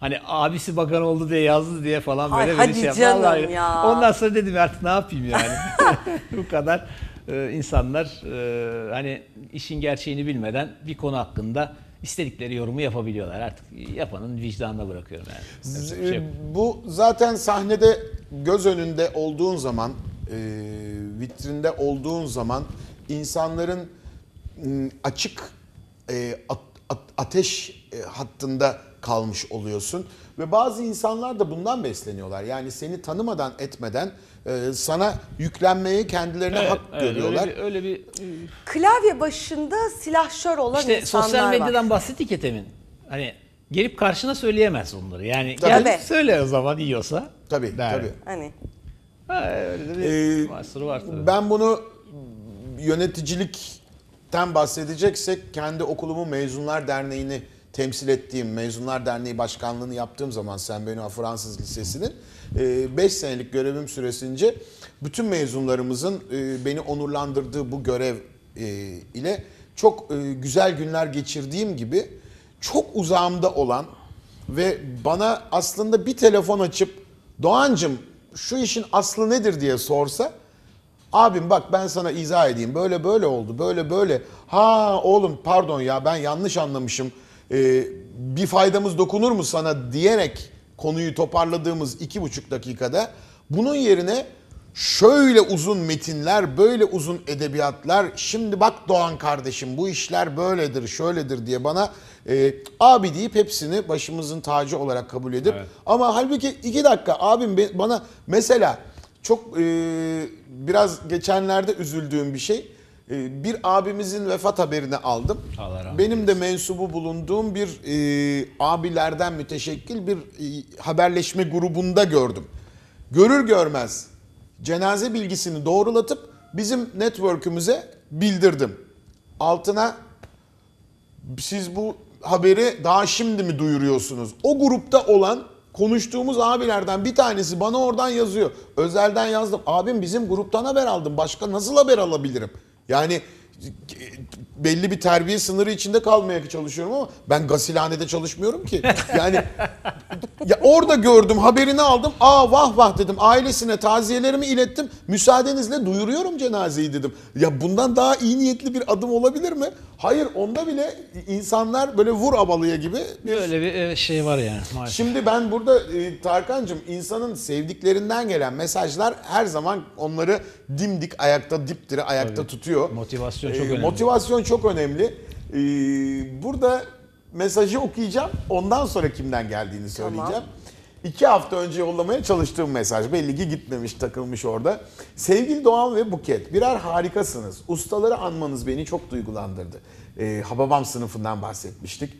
Hani abisi bakan oldu diye yazdı diye falan Ay, böyle hadi bir şey. canım Vallahi. ya. Ondan sonra dedim artık ne yapayım yani. Bu kadar e, insanlar hani işin gerçeğini bilmeden bir konu hakkında istedikleri yorumu yapabiliyorlar. Artık yapanın vicdanına bırakıyorum yani. Yapacak bir şey. Bu zaten sahnede göz önünde olduğun zaman, e, vitrinde olduğun zaman insanların açık e, at- at- ateş e, hattında kalmış oluyorsun. Ve bazı insanlar da bundan besleniyorlar. Yani seni tanımadan etmeden e, sana yüklenmeyi kendilerine Evet, hak evet, görüyorlar. Öyle bir, öyle bir Klavye başında silahşör olan işte insanlar sosyal var. medyadan bahsettik ya temin. Hani gelip karşına söyleyemez onları. Yani Tabii. gel söyle o zaman yiyorsa. Tabii, der. tabii. Hani Ha, öyle de bir Ee, mahsuru var tabii. Ben bunu yöneticilikten bahsedeceksek kendi okulumun Mezunlar Derneği'ni temsil ettiğim, Mezunlar Derneği Başkanlığı'nı yaptığım zaman Sen Beni Fransız Lisesi'nin 5 senelik görevim süresince bütün mezunlarımızın e, beni onurlandırdığı bu görev e, ile çok e, güzel günler geçirdiğim gibi çok uzağımda olan ve bana aslında bir telefon açıp Doğancım şu işin aslı nedir? diye sorsa abim bak ben sana izah edeyim. Böyle böyle oldu böyle böyle. Ha oğlum pardon ya ben yanlış anlamışım Ee, bir faydamız dokunur mu sana diyerek konuyu toparladığımız iki buçuk dakikada bunun yerine şöyle uzun metinler böyle uzun edebiyatlar şimdi bak Doğan kardeşim bu işler böyledir şöyledir diye bana e, abi deyip hepsini başımızın tacı olarak kabul edip ama halbuki iki dakika abim bana mesela çok e, biraz geçenlerde üzüldüğüm bir şey. E, bir abimizin vefat haberini aldım. Allah Benim de mensubu bulunduğum bir e, abilerden müteşekkil bir e, haberleşme grubunda gördüm. Görür görmez cenaze bilgisini doğrulatıp bizim network'ümüze bildirdim. Altına siz bu haberi daha şimdi mi duyuruyorsunuz? O grupta olan konuştuğumuz abilerden bir tanesi bana oradan yazıyor. Özelden yazdım. Abim bizim gruptan haber aldım. Başka nasıl haber alabilirim? Yani belli bir terbiye sınırı içinde kalmaya çalışıyorum ama ben gasilhanede çalışmıyorum ki. Yani ya orada gördüm, haberini aldım. Aa vah vah dedim. Ailesine taziyelerimi ilettim. Müsaadenizle duyuruyorum cenazeyi dedim. Ya bundan daha iyi niyetli bir adım olabilir mi? Hayır, onda bile insanlar böyle vur abalıya gibi. Böyle bir evet, şey var yani maalesef. Şimdi ben burada e, Tarkan'cığım insanın sevdiklerinden gelen mesajlar her zaman onları dimdik ayakta diptire ayakta Tabii. tutuyor. Motivasyon çok Ee, önemli. Motivasyon çok önemli. Ee, burada mesajı okuyacağım. Ondan sonra kimden geldiğini söyleyeceğim. İki hafta önce yollamaya çalıştığım mesaj. Belli ki gitmemiş, takılmış orada. Sevgili Doğan ve Buket, birer harikasınız. Ustaları anmanız beni çok duygulandırdı. Ee, Hababam sınıfından bahsetmiştik.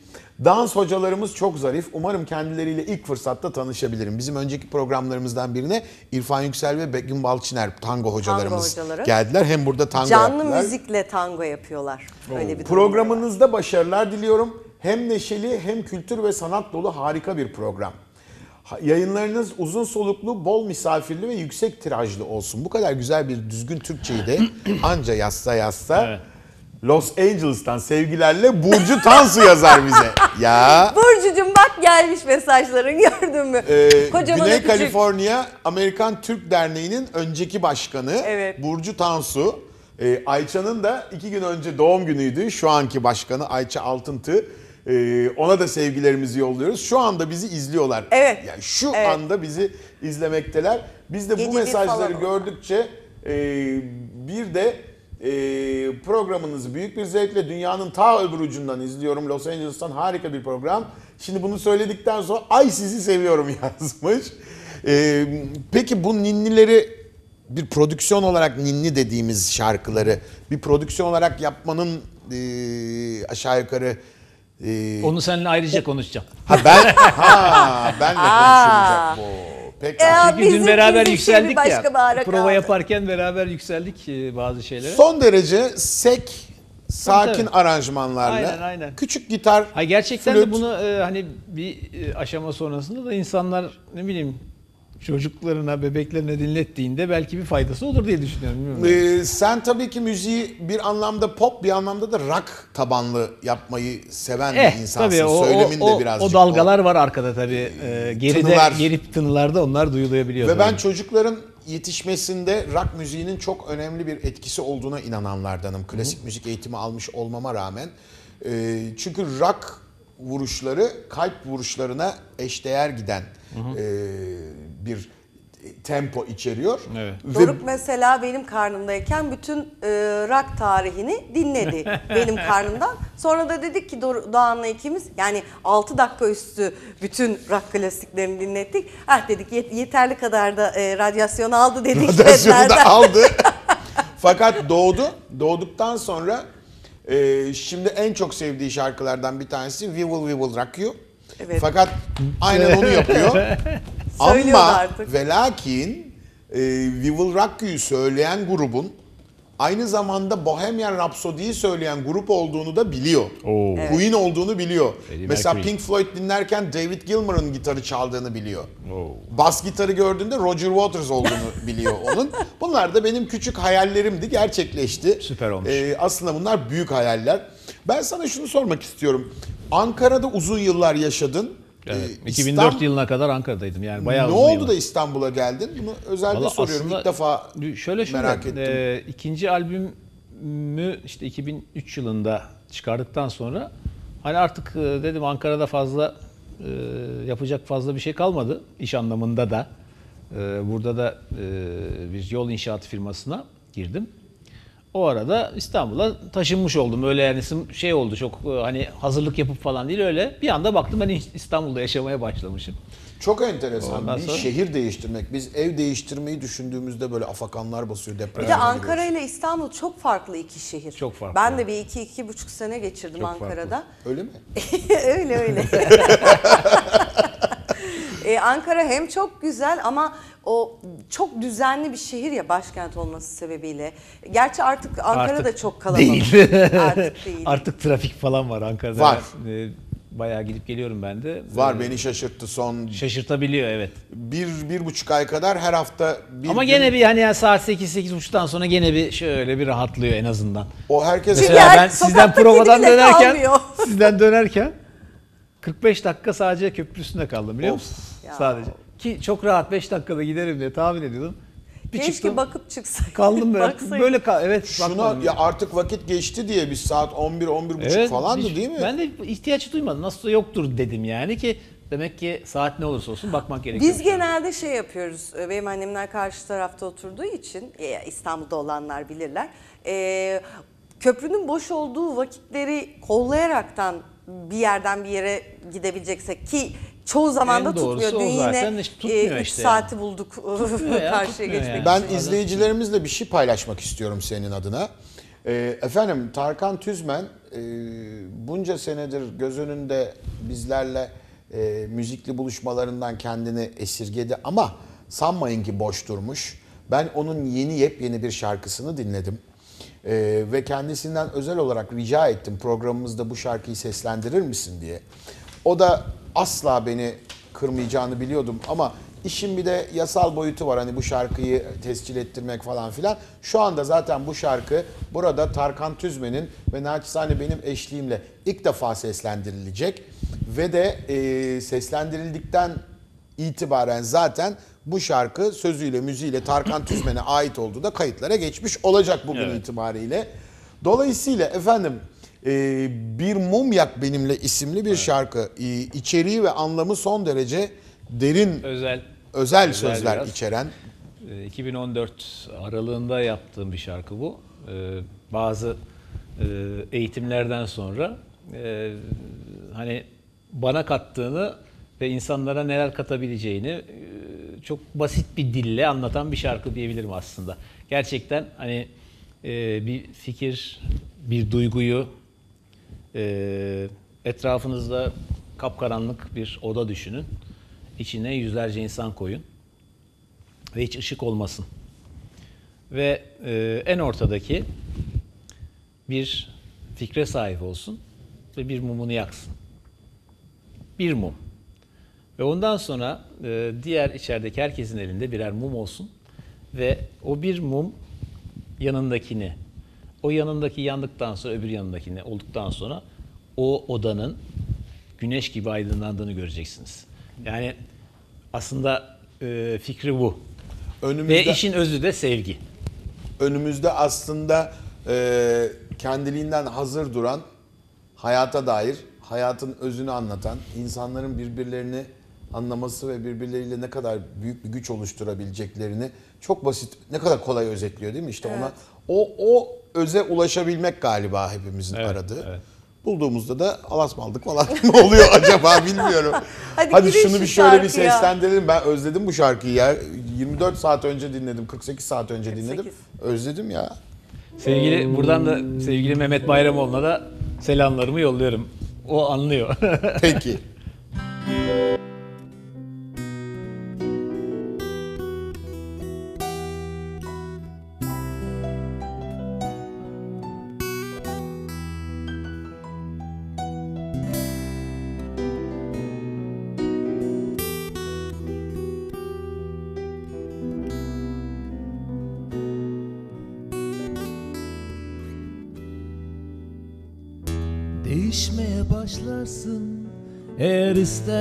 Dans hocalarımız çok zarif. Umarım kendileriyle ilk fırsatta tanışabilirim. Bizim önceki programlarımızdan birine İrfan Yüksel ve Begüm Balçiner tango hocalarımız hocaları. geldiler. Hem burada tango canlı yaptılar. müzikle tango yapıyorlar. Öyle bir var. Programınızda başarılar diliyorum. Hem neşeli hem kültür ve sanat dolu harika bir program. Yayınlarınız uzun soluklu, bol misafirli ve yüksek tirajlı olsun. Bu kadar güzel bir düzgün Türkçeyi de anca yazsa yazsa Evet. Los Angeles'tan sevgilerle Burcu Tansu yazar bize. Ya. Burcucuğum bak gelmiş mesajların gördün mü? Ee, Kocaman Güney öpücük. Kaliforniya Amerikan Türk Derneği'nin önceki başkanı Evet. Burcu Tansu. Ee, Ayça'nın da iki gün önce doğum günüydü. Şu anki başkanı Ayça Altıntı. Ee, ona da sevgilerimizi yolluyoruz. Şu anda bizi izliyorlar. Evet. Yani şu Evet. anda bizi izlemekteler. Biz de Gece bu bir mesajları falan gördükçe e, bir de e, programınızı büyük bir zevkle dünyanın ta öbür ucundan izliyorum. Los Angeles'tan harika bir program. Şimdi bunu söyledikten sonra ay sizi seviyorum yazmış. E, peki bu ninnileri bir prodüksiyon olarak ninni dediğimiz şarkıları bir prodüksiyon olarak yapmanın e, aşağı yukarı e, Onu seninle ayrıca konuşacağım. ha ben ha benle konuşulacak bu. Peki. Ya Çünkü dün bizim beraber müzik şey yükseldik başka ya. Prova kaldı. yaparken beraber yükseldik e, bazı şeylere. Son derece sek, sakin tabii. aranjmanlarla, Aynen, aynen. küçük gitar, Ha gerçekten flüt. de bunu e, hani bir e, aşama sonrasında da insanlar ne bileyim çocuklarına, bebeklerine dinlettiğinde belki bir faydası olur diye düşünüyorum. Ee, sen tabii ki müziği bir anlamda pop bir anlamda da rock tabanlı yapmayı seven Eh bir insansın. tabii o, Söylemin o, de o, birazcık. o dalgalar var arkada tabii. E, geride tınılar. geri tınılarda onlar duyulabiliyor. Ve ben tabii. çocukların yetişmesinde rock müziğinin çok önemli bir etkisi olduğuna inananlardanım. Klasik müzik eğitimi almış olmama rağmen. Ee, çünkü rock vuruşları kalp vuruşlarına eşdeğer giden e, bir tempo içeriyor. Evet. Ve Doruk mesela benim karnımdayken bütün e, rock tarihini dinledi benim karnımdan. Sonra da dedik ki Dor- Doğan'la ikimiz yani 6 dakika üstü bütün rock klasiklerini dinlettik. Ah dedik yet- yeterli kadar da e, radyasyon aldı dedik. Radyasyonu da aldı. Fakat doğdu. Doğduktan sonra e, şimdi en çok sevdiği şarkılardan bir tanesi We Will We Will Rock You. Evet. Fakat aynen onu yapıyor. Ama artık. ve lakin e, We Will Rock You'yu söyleyen grubun aynı zamanda Bohemian Rhapsody'yi söyleyen grup olduğunu da biliyor. Oo. Queen olduğunu biliyor. Freddie Mesela Mercury. Pink Floyd dinlerken David Gilmour'un gitarı çaldığını biliyor. Oo. Bas gitarı gördüğünde Roger Waters olduğunu biliyor onun. Bunlar da benim küçük hayallerimdi. Gerçekleşti. Süper olmuş. Ee, aslında bunlar büyük hayaller. Ben sana şunu sormak istiyorum. Ankara'da uzun yıllar yaşadın. Evet, Ee, 2004 İstanbul- yılına kadar Ankara'daydım yani bayağı Ne oldu yıllar. da İstanbul'a geldin? Bunu özellikle Valla soruyorum. İlk defa şöyle şöyle merak ettim. e, ikinci albümümü işte 2003 yılında çıkardıktan sonra hani artık e, dedim Ankara'da fazla e, yapacak fazla bir şey kalmadı iş anlamında da. E, burada da e, bir yol inşaat firmasına girdim. O arada İstanbul'a taşınmış oldum. Öyle yani şey oldu çok e, hani hazırlık yapıp falan değil öyle. Bir anda baktım ben İstanbul'da yaşamaya başlamışım. çok enteresan. Ondan bir sonra- şehir değiştirmek. Biz ev değiştirmeyi düşündüğümüzde böyle afakanlar basıyor deprem. Bir de Ankara ile İstanbul çok farklı iki şehir. Çok farklı. Ben de bir iki, iki buçuk sene geçirdim Çok farklı. Ankara'da. Öyle mi? öyle öyle. Ee, Ankara hem çok güzel ama o çok düzenli bir şehir ya başkent olması sebebiyle. Gerçi artık Ankara Artık da çok kalabalık. Değil. Artık değil. Artık trafik falan var Ankara'da. Var. E, bayağı gidip geliyorum ben de. Var E, beni şaşırttı son Şaşırtabiliyor evet. bir, bir buçuk ay kadar her hafta bir Ama gün- gene bir hani yani saat 8 buçuktan sonra gene bir şöyle bir rahatlıyor en azından. o herkes Mesela her ben sizden provadan dönerken kalmıyor. sizden dönerken 45 dakika sadece köprü üstünde kaldım biliyor Of. musun? Sadece. Ki çok rahat 5 dakikada giderim diye tahmin ediyordum. Bir Keşke çıktım, bakıp çıksaydı. kaldım böyle. Baksaydı. böyle kal evet Şuna ya artık vakit geçti diye biz saat 11 11 buçuk Evet, falandı hiç- değil mi? Ben de ihtiyaç duymadım. Nasıl yoktur dedim yani ki demek ki saat ne olursa olsun bakmak gerekiyor. Biz genelde şey yapıyoruz. e, Benim annemler karşı tarafta oturduğu için e, İstanbul'da olanlar bilirler. E, köprünün boş olduğu vakitleri kollayaraktan bir yerden bir yere gidebileceksek ki çoğu zaman da tutmuyor. Dün yine hiç tutmuyor 3 işte saati bulduk ya, karşıya tutmuyor geçmek yani. Ben için. izleyicilerimizle bir şey paylaşmak istiyorum senin adına. Ee, efendim Tarkan Tüzmen e, bunca senedir göz önünde bizlerle e, müzikli buluşmalarından kendini esirgedi ama sanmayın ki boş durmuş. Ben onun yeni yepyeni bir şarkısını dinledim. Ee, ve kendisinden özel olarak rica ettim programımızda bu şarkıyı seslendirir misin diye. O da asla beni kırmayacağını biliyordum ama işin bir de yasal boyutu var. Hani bu şarkıyı tescil ettirmek falan filan. Şu anda zaten bu şarkı burada Tarkan Tüzmen'in ve naçizane benim eşliğimle ilk defa seslendirilecek. Ve de e, seslendirildikten itibaren zaten bu şarkı sözüyle müziğiyle Tarkan Tüzmen'e ait olduğu da kayıtlara geçmiş olacak bugün Evet. itibariyle. Dolayısıyla efendim e, Bir Mum Yak Benimle isimli bir şarkı. E, içeriği ve anlamı son derece derin, özel özel özel sözler biraz. içeren. e, 2014 aralığında yaptığım bir şarkı bu. E, Bazı e, eğitimlerden sonra e, hani bana kattığını ve insanlara neler katabileceğini e, çok basit bir dille anlatan bir şarkı diyebilirim aslında. Gerçekten hani e, bir fikir, bir duyguyu e, etrafınızda kapkaranlık bir oda düşünün. İçine yüzlerce insan koyun ve hiç ışık olmasın. Ve e, en ortadaki bir fikre sahip olsun ve bir mumunu yaksın. Bir mum. Ve ondan sonra e, diğer içerideki herkesin elinde birer mum olsun ve o bir mum yanındakini, o yanındaki yandıktan sonra öbür yanındakini olduktan sonra o odanın güneş gibi aydınlandığını göreceksiniz. Yani aslında e, fikri bu. Önümüzde, Ve işin özü de sevgi. önümüzde aslında e, kendiliğinden hazır duran, hayata dair, hayatın özünü anlatan, insanların birbirlerini anlaması ve birbirleriyle ne kadar büyük bir güç oluşturabileceklerini çok basit, ne kadar kolay özetliyor değil mi? İşte ona o o öze ulaşabilmek galiba hepimizin Evet, aradığı. evet. Bulduğumuzda da alasmaldık falan mı oluyor acaba bilmiyorum. Hadi Hadi, şunu şu bir şöyle bir seslendirelim. Ben özledim bu şarkıyı ya. 24 saat önce dinledim, 48 saat önce dinledim. 48. Özledim ya. Sevgili buradan da sevgili Mehmet Bayramoğlu'na da selamlarımı yolluyorum. O anlıyor. Peki.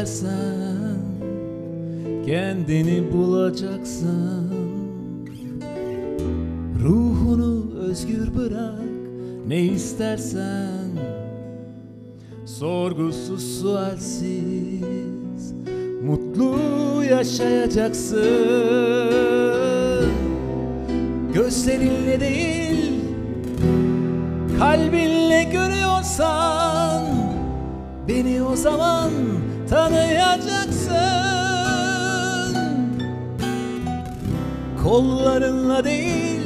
Eğer istersen Kendini bulacaksın. Ruhunu özgür bırak ne istersen Sorgusuz sualsiz mutlu yaşayacaksın. Gözlerinle değil Kalbinle görüyorsan Beni o zaman tanıyacaksın. Kollarınla değil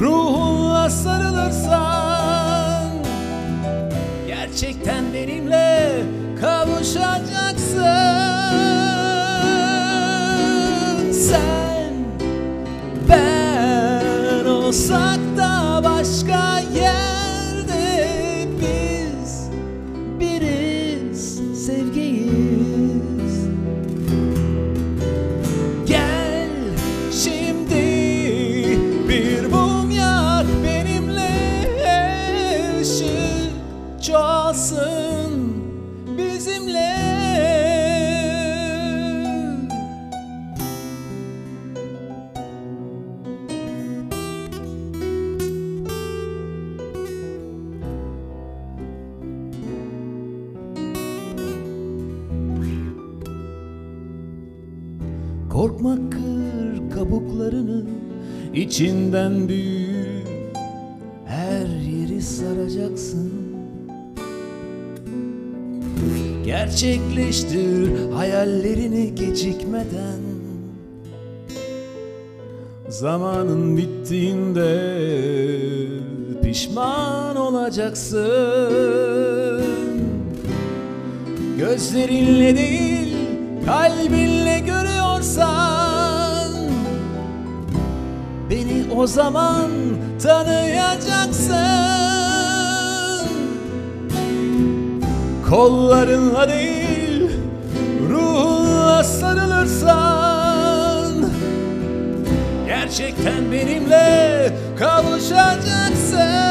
Ruhunla sarılırsan Gerçekten benimle kavuşacaksın. Sen ben olsak Korkma kır kabuklarını içinden büyü. Her yeri saracaksın. Gerçekleştir hayallerini gecikmeden. Zamanın bittiğinde pişman olacaksın. Gözlerinle değil kalbinle o zaman tanıyacaksın. Kollarınla değil ruhunla sarılırsan Gerçekten benimle kavuşacaksın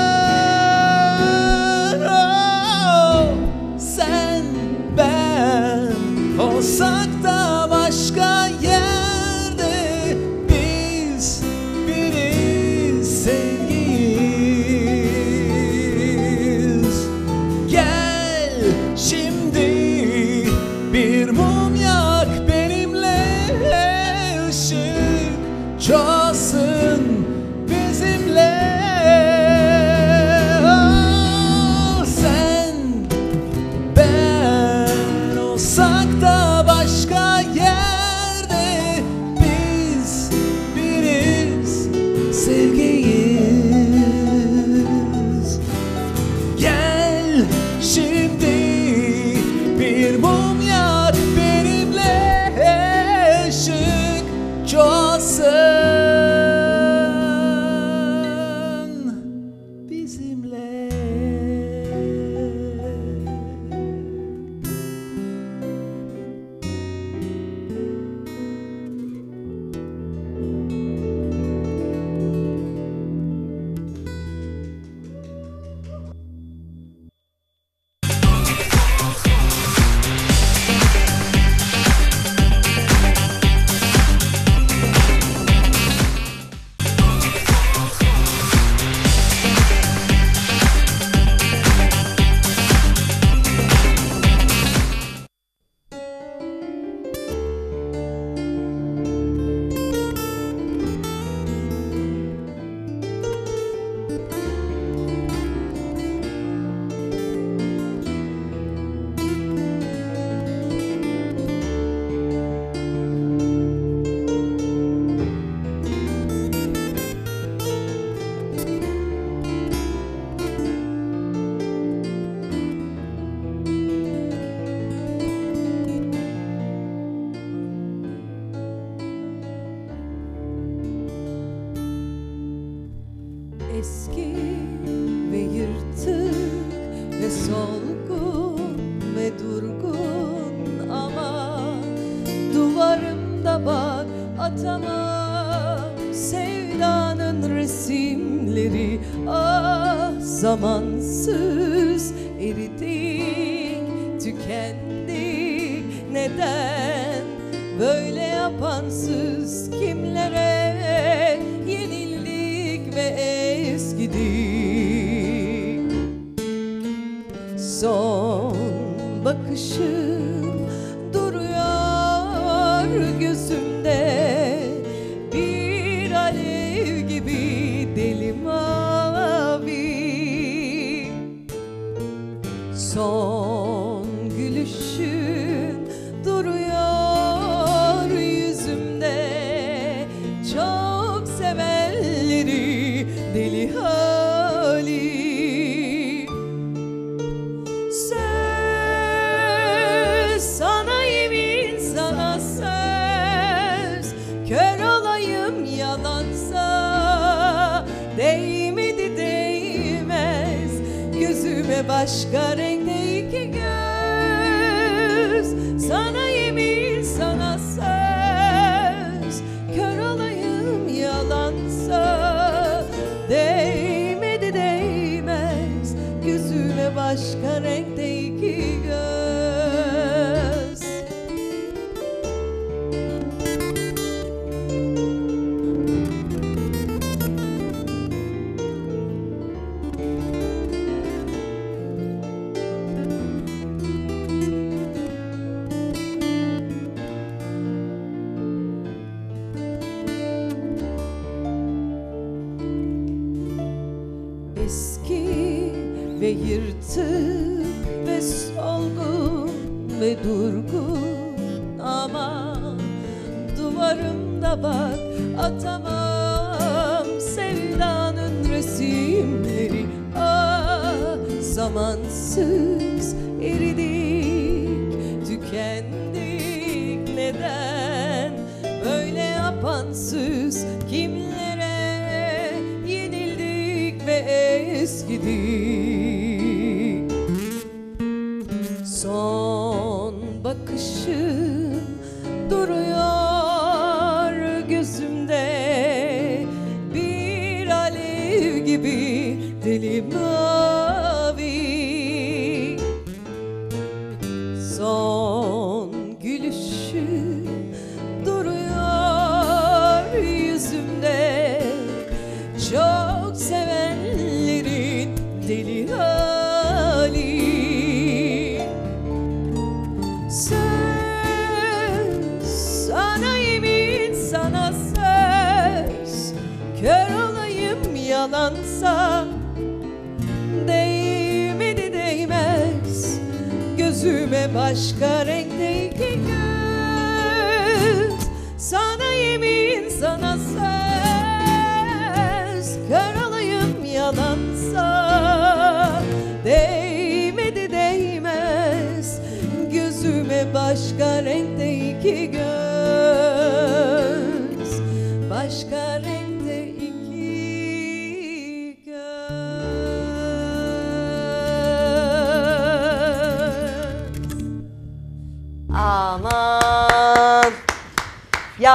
resimleri ah zamansız eridik tükendik. Neden böyle yapansız kimlere? Yenildik ve eskidik. Son bakışım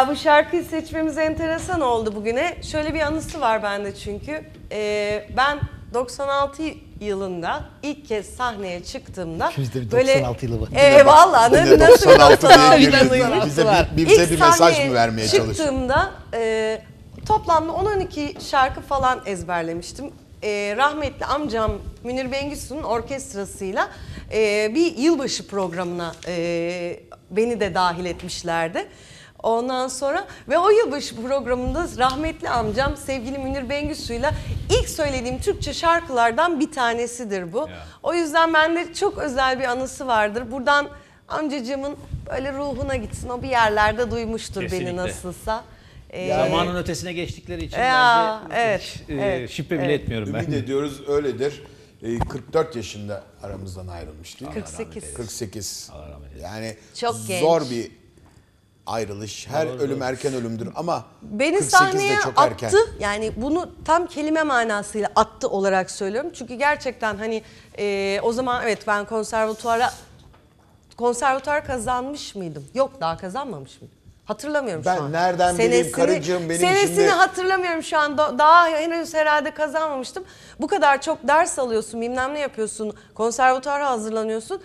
Ya bu şarkıyı seçmemiz enteresan oldu bugüne. Şöyle bir anısı var bende çünkü. Ee, ben 96 yılında ilk kez sahneye çıktığımda Bizde bir böyle 96 yılı var. Vallahi Yine ne, nasıl bir 96 diye 96 girdiniz. yılıymış? Bize bir, bize bir mesaj sahneye mı vermeye çalışıyorsun? Çıktığımda e, toplamda 10-12 şarkı falan ezberlemiştim. E, rahmetli amcam Münir Bengüsü'nün orkestrasıyla e, bir yılbaşı programına e, beni de dahil etmişlerdi. Ondan sonra ve o yılbaşı programında rahmetli amcam sevgili Münir Bengüsü'yle ilk söylediğim Türkçe şarkılardan bir tanesidir bu. O yüzden bende çok özel bir anısı vardır. Buradan amcacığımın böyle ruhuna gitsin. O bir yerlerde duymuştur beni Kesinlikle. nasılsa. Ee, Zamanın ötesine geçtikleri için Ya, bence evet, hiç, e, evet, şüphe bile evet. etmiyorum ben. Ümit ediyoruz öyledir. Ee, 44 yaşında aramızdan ayrılmış değil mi? 48. 48. Yani Çok genç. zor bir ayrılış. Her ölüm erken ölümdür ama Beni 48 de sahneye çok attı. erken. Yani bunu tam kelime manasıyla attı olarak söylüyorum. Çünkü gerçekten hani e, o zaman evet ben konservatuara konservatuar kazanmış mıydım? Yok daha kazanmamış mıydım? Hatırlamıyorum Ben şu an. nereden bileyim karıcığım, benim senesini şimdi- hatırlamıyorum şu an. Da- Daha henüz herhalde kazanmamıştım. Bu kadar çok ders alıyorsun, bilmem ne yapıyorsun, konservatuara hazırlanıyorsun.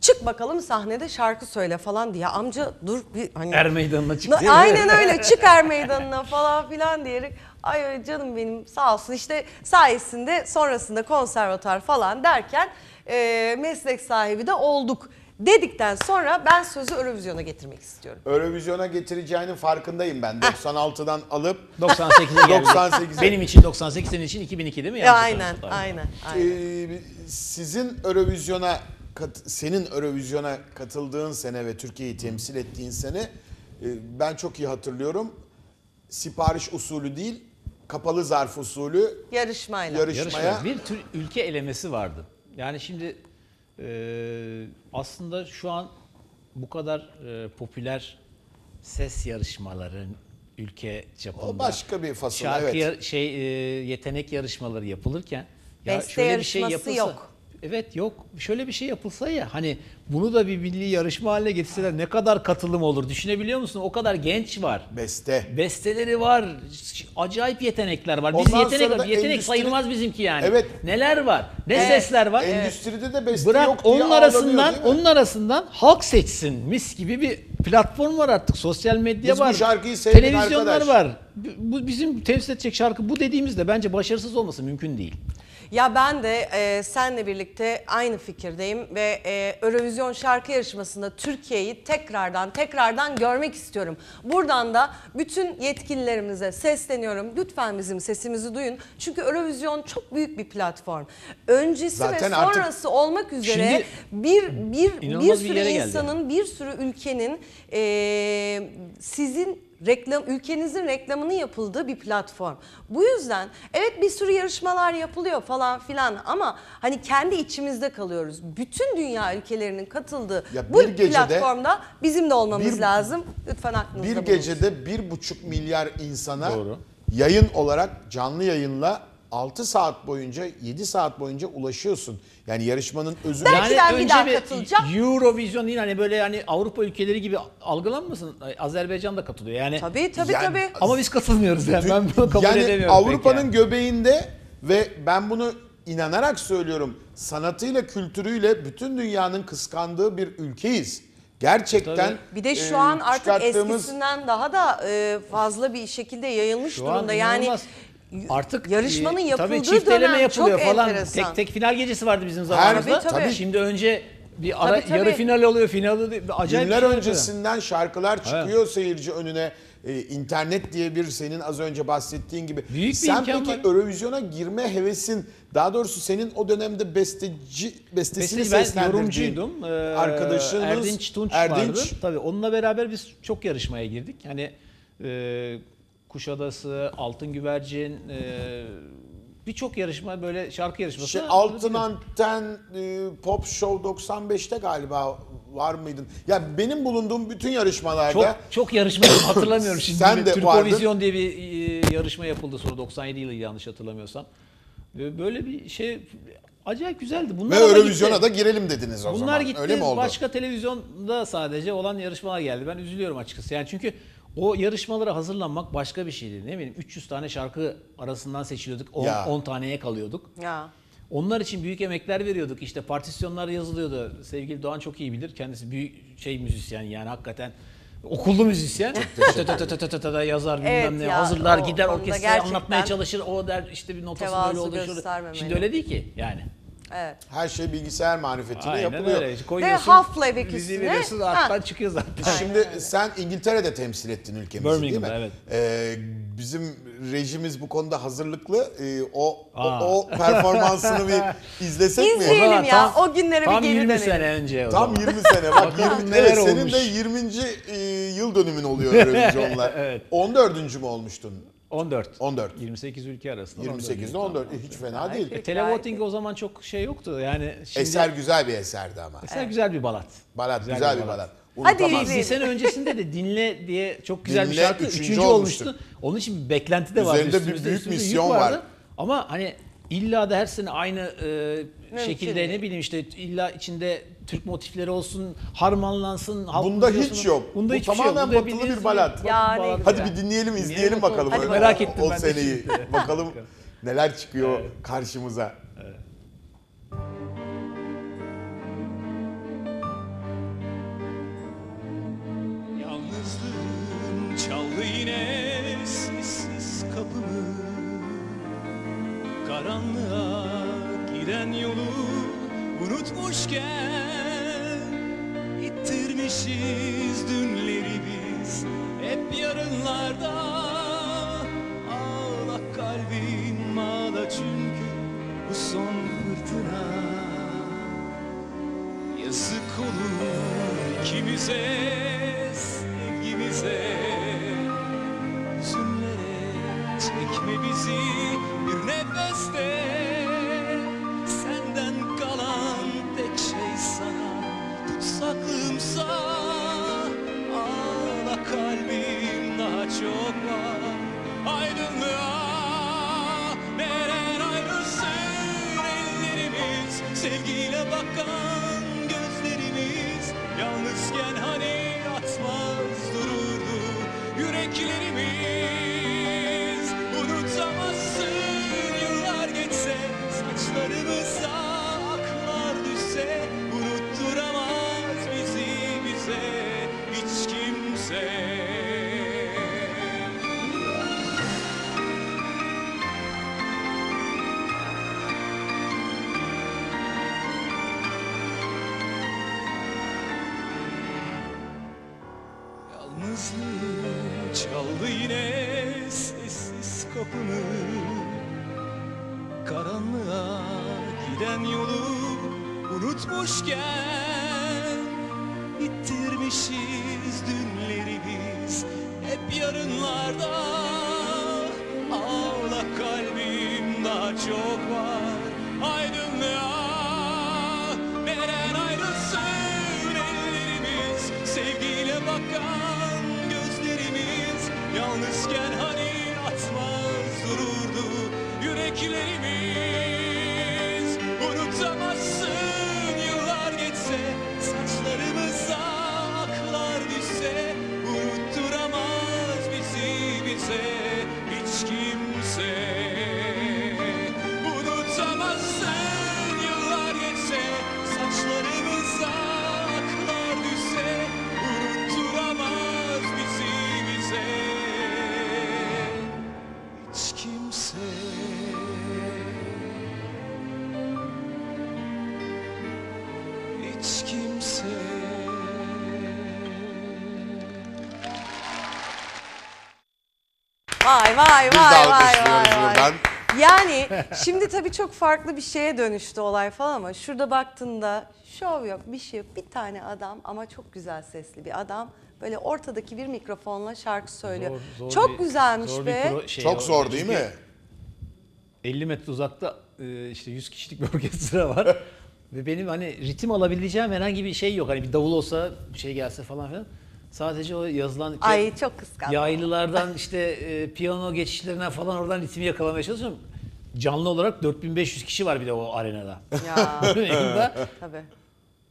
Çık bakalım sahnede şarkı söyle falan diye. Amca dur bir hani Er meydanına çık mi? Aynen öyle çıkar meydanına falan filan diyerek ay canım benim sağ olsun işte sayesinde sonrasında konservatuar falan derken e, meslek sahibi de olduk dedikten sonra ben sözü Eurovision'a getirmek istiyorum. Eurovision'a getireceğinin farkındayım ben. 96'dan alıp 98'e geldik. 98'e. Benim için 98, senin için 2002 değil mi? Ya, Yanlış aynen, hatırlamıyorsam. aynen, aynen. Ee, sizin Eurovision'a kat- senin Eurovision'a katıldığın sene ve Türkiye'yi temsil ettiğin sene e, ben çok iyi hatırlıyorum. Sipariş usulü değil, kapalı zarf usulü Yarışmayla. yarışmaya Yarışma. Bir tür ülke elemesi vardı. Yani şimdi e, aslında şu an bu kadar e, popüler ses yarışmaları ülke çapında. o başka bir fasıl şarkı evet. yar- şey e, yetenek yarışmaları yapılırken ya Beste şöyle bir şey yapılsa yok. Evet yok. Şöyle bir şey yapılsa ya hani bunu da bir milli yarışma haline getirseler ne kadar katılım olur düşünebiliyor musun? O kadar genç var. Beste. Besteleri var. Acayip yetenekler var. Biz Ondan yetenek sonra da yetenek endüstri- sayılmaz bizimki yani. Evet. Neler var? Ne sesler var? Endüstride de beste Bırak yok diye onun ağlanıyor, arasından değil mi? onun arasından halk seçsin. Mis gibi bir platform var artık. Sosyal medya Biz bu var. şarkıyı sevdik Televizyonlar arkadaş. var. Bu bizim temsil edecek şarkı bu dediğimizde bence başarısız olması mümkün değil. Ya ben de e, senle birlikte aynı fikirdeyim ve e, Eurovision şarkı yarışmasında Türkiye'yi tekrardan tekrardan görmek istiyorum. Buradan da bütün yetkililerimize sesleniyorum. Lütfen bizim sesimizi duyun. Çünkü Eurovision çok büyük bir platform. Öncesi Zaten ve artık- sonrası olmak üzere Şimdi bir bir bir inanılmaz bir sürü yere geldi. insanın, bir sürü ülkenin e, sizin reklam ülkenizin reklamının yapıldığı bir platform. Bu yüzden evet bir sürü yarışmalar yapılıyor falan filan ama hani kendi içimizde kalıyoruz. Bütün dünya ülkelerinin katıldığı Ya bu bir gecede- platformda bizim de olmamız bir- lazım. Lütfen aklınızda Bir bulunsun. gecede bir buçuk milyar insana Doğru. yayın olarak canlı yayınla 6 saat boyunca 7 saat boyunca ulaşıyorsun. Yani yarışmanın özü Belki ben bir daha katılacağım. Eurovision değil hani böyle hani Avrupa ülkeleri gibi algılanmasın. Azerbaycan da katılıyor. Yani Tabii tabii Yani- tabii. ama biz katılmıyoruz yani. Ben bunu kabul yani edemiyorum. pek Avrupa'nın yani. göbeğinde ve ben bunu inanarak söylüyorum. Sanatıyla, kültürüyle bütün dünyanın kıskandığı bir ülkeyiz. Gerçekten Tabii. Bir de şu e, an artık çıkarttığımız- eskisinden daha da e, fazla bir şekilde yayılmış Şu an durumda. Yani inanılmaz. Artık yarışmanın e, yapıldığı tabii çift eleme dönem yapılıyor çok falan. enteresan. Tek tek final gecesi vardı bizim zamanımızda. Tabii, tabii. Şimdi önce bir ara Tabii, tabii. yarı final oluyor, final oluyor. Acayip Günler şey öncesinden şarkılar çıkıyor seyirci önüne. Ee, internet diye bir senin az önce bahsettiğin gibi. Büyük bir Sen peki var. Eurovision'a girme hevesin daha doğrusu senin o dönemde besteci bestesini seslendirdiğin yorumcuydum. Ee, arkadaşınız Erdinç Tunç Erdinç. vardı. Tabii onunla beraber biz çok yarışmaya girdik. Hani e, Kuşadası, Altın Güvercin, e, birçok yarışma böyle şarkı yarışması. Şey, Altın Anten e, Pop Show 95'te galiba var mıydın? Ya benim bulunduğum bütün yarışmalarda Çok çok yarışma hatırlamıyorum şimdi. Sen de Türkovizyon diye bir e, yarışma yapıldı sonra 97 yılı yanlış hatırlamıyorsam. Ve Böyle bir şey acayip güzeldi. Bunlar ve Eurovision'a da girelim dediniz o Bunlar zaman. gitti. Öyle mi oldu? Başka televizyonda sadece olan yarışmalar geldi. Ben üzülüyorum açıkçası. Yani çünkü o yarışmalara hazırlanmak başka bir şeydi. Ne bileyim 300 tane şarkı arasından seçiliyorduk. 10, Ya. 10 taneye kalıyorduk. Ya. Onlar için büyük emekler veriyorduk. İşte partisyonlar yazılıyordu. Sevgili Doğan çok iyi bilir. Kendisi büyük şey müzisyen yani hakikaten okullu müzisyen. Tı tı tı tı tı tı da yazar bilmem Evet ne ya, hazırlar o gider konuda orkestraya gerçekten anlatmaya çalışır. O der işte bir notası tevazu böyle olur. şöyle. göstermemeli. Şimdi öyle değil ki yani. Evet. Her şey bilgisayar marifetiyle Aynen yapılıyor. öyle. Koyuyorsun, Half-Life dizi ikisine, veriyorsun ha. alttan çıkıyor zaten. Şimdi sen İngiltere'de temsil ettin ülkemizi değil mi? Birmingham'da, evet. Ee, bizim rejimiz bu konuda hazırlıklı. Ee, o, o, Aa. o performansını bir izlesek mi? İzleyelim. Zaman ya, o günlere bir tam geri 20 dönelim. sene önce o Tam zaman. 20 sene. Bak Bakalım 20, neler evet, senin olmuş. de 20. e, yıl dönümün oluyor Eurovision'la. Evet. 14. mü olmuştun? 14. 14. 28 ülke arasında. 28'de 14. E, hiç fena değil. Gayet Televoting o zaman çok şey yoktu. Yani şimdi Eser güzel bir eserdi ama. eser güzel bir balat. Balat güzel, bir balat. Hadi unutamaz. izleyelim. bir sene öncesinde de dinle diye çok güzel bir Dinle, şarkı üçüncü üçüncü, olmuştu. olmuştu. Onun için bir beklenti de vardı. Üzerinde bir üstümüzde, büyük üstümüzde misyon vardı. var. Ama hani illa da her sene aynı e, şekilde değil. ne bileyim işte illa içinde Türk motifleri olsun, harmanlansın. halk Bunda müziği hiç olsun. yok. Bunda Bu hiçbir şey tamamen yok. Bunda batılı bildiğiniz bir balat. gibi Yani. Hadi bir dinleyelim, izleyelim Dinleyelim bakalım. bakalım. o- Merak ettim o ben de seneyi. şimdi. bakalım neler çıkıyor karşımıza. Unutmuşken İttirmişiz dünleri biz. Hep yarınlarda Ağla kalbim ağla çünkü bu son fırtına. Yazık olur ikimize, sevgimize. Hüzünlere çekme bizi şimdi tabii çok farklı bir şeye dönüştü olay falan ama şurada baktığında şov yok bir şey yok. Bir tane adam ama çok güzel sesli bir adam böyle ortadaki bir mikrofonla şarkı söylüyor. Zor- zor çok bir- güzelmiş zor bir be. pro- şey Çok o. zor değil mi? 50 metre uzakta e, işte 100 kişilik bir orkestra var. Ve benim hani ritim alabileceğim herhangi bir şey yok. Hani bir davul olsa bir şey gelse falan filan. Sadece o yazılan Ay çok kıskandım. yaylılardan işte e, piyano geçişlerinden falan oradan ritmi yakalamaya çalışıyorum. Canlı olarak 4500 kişi var bir de o arenada. Ya Yanında. tabii.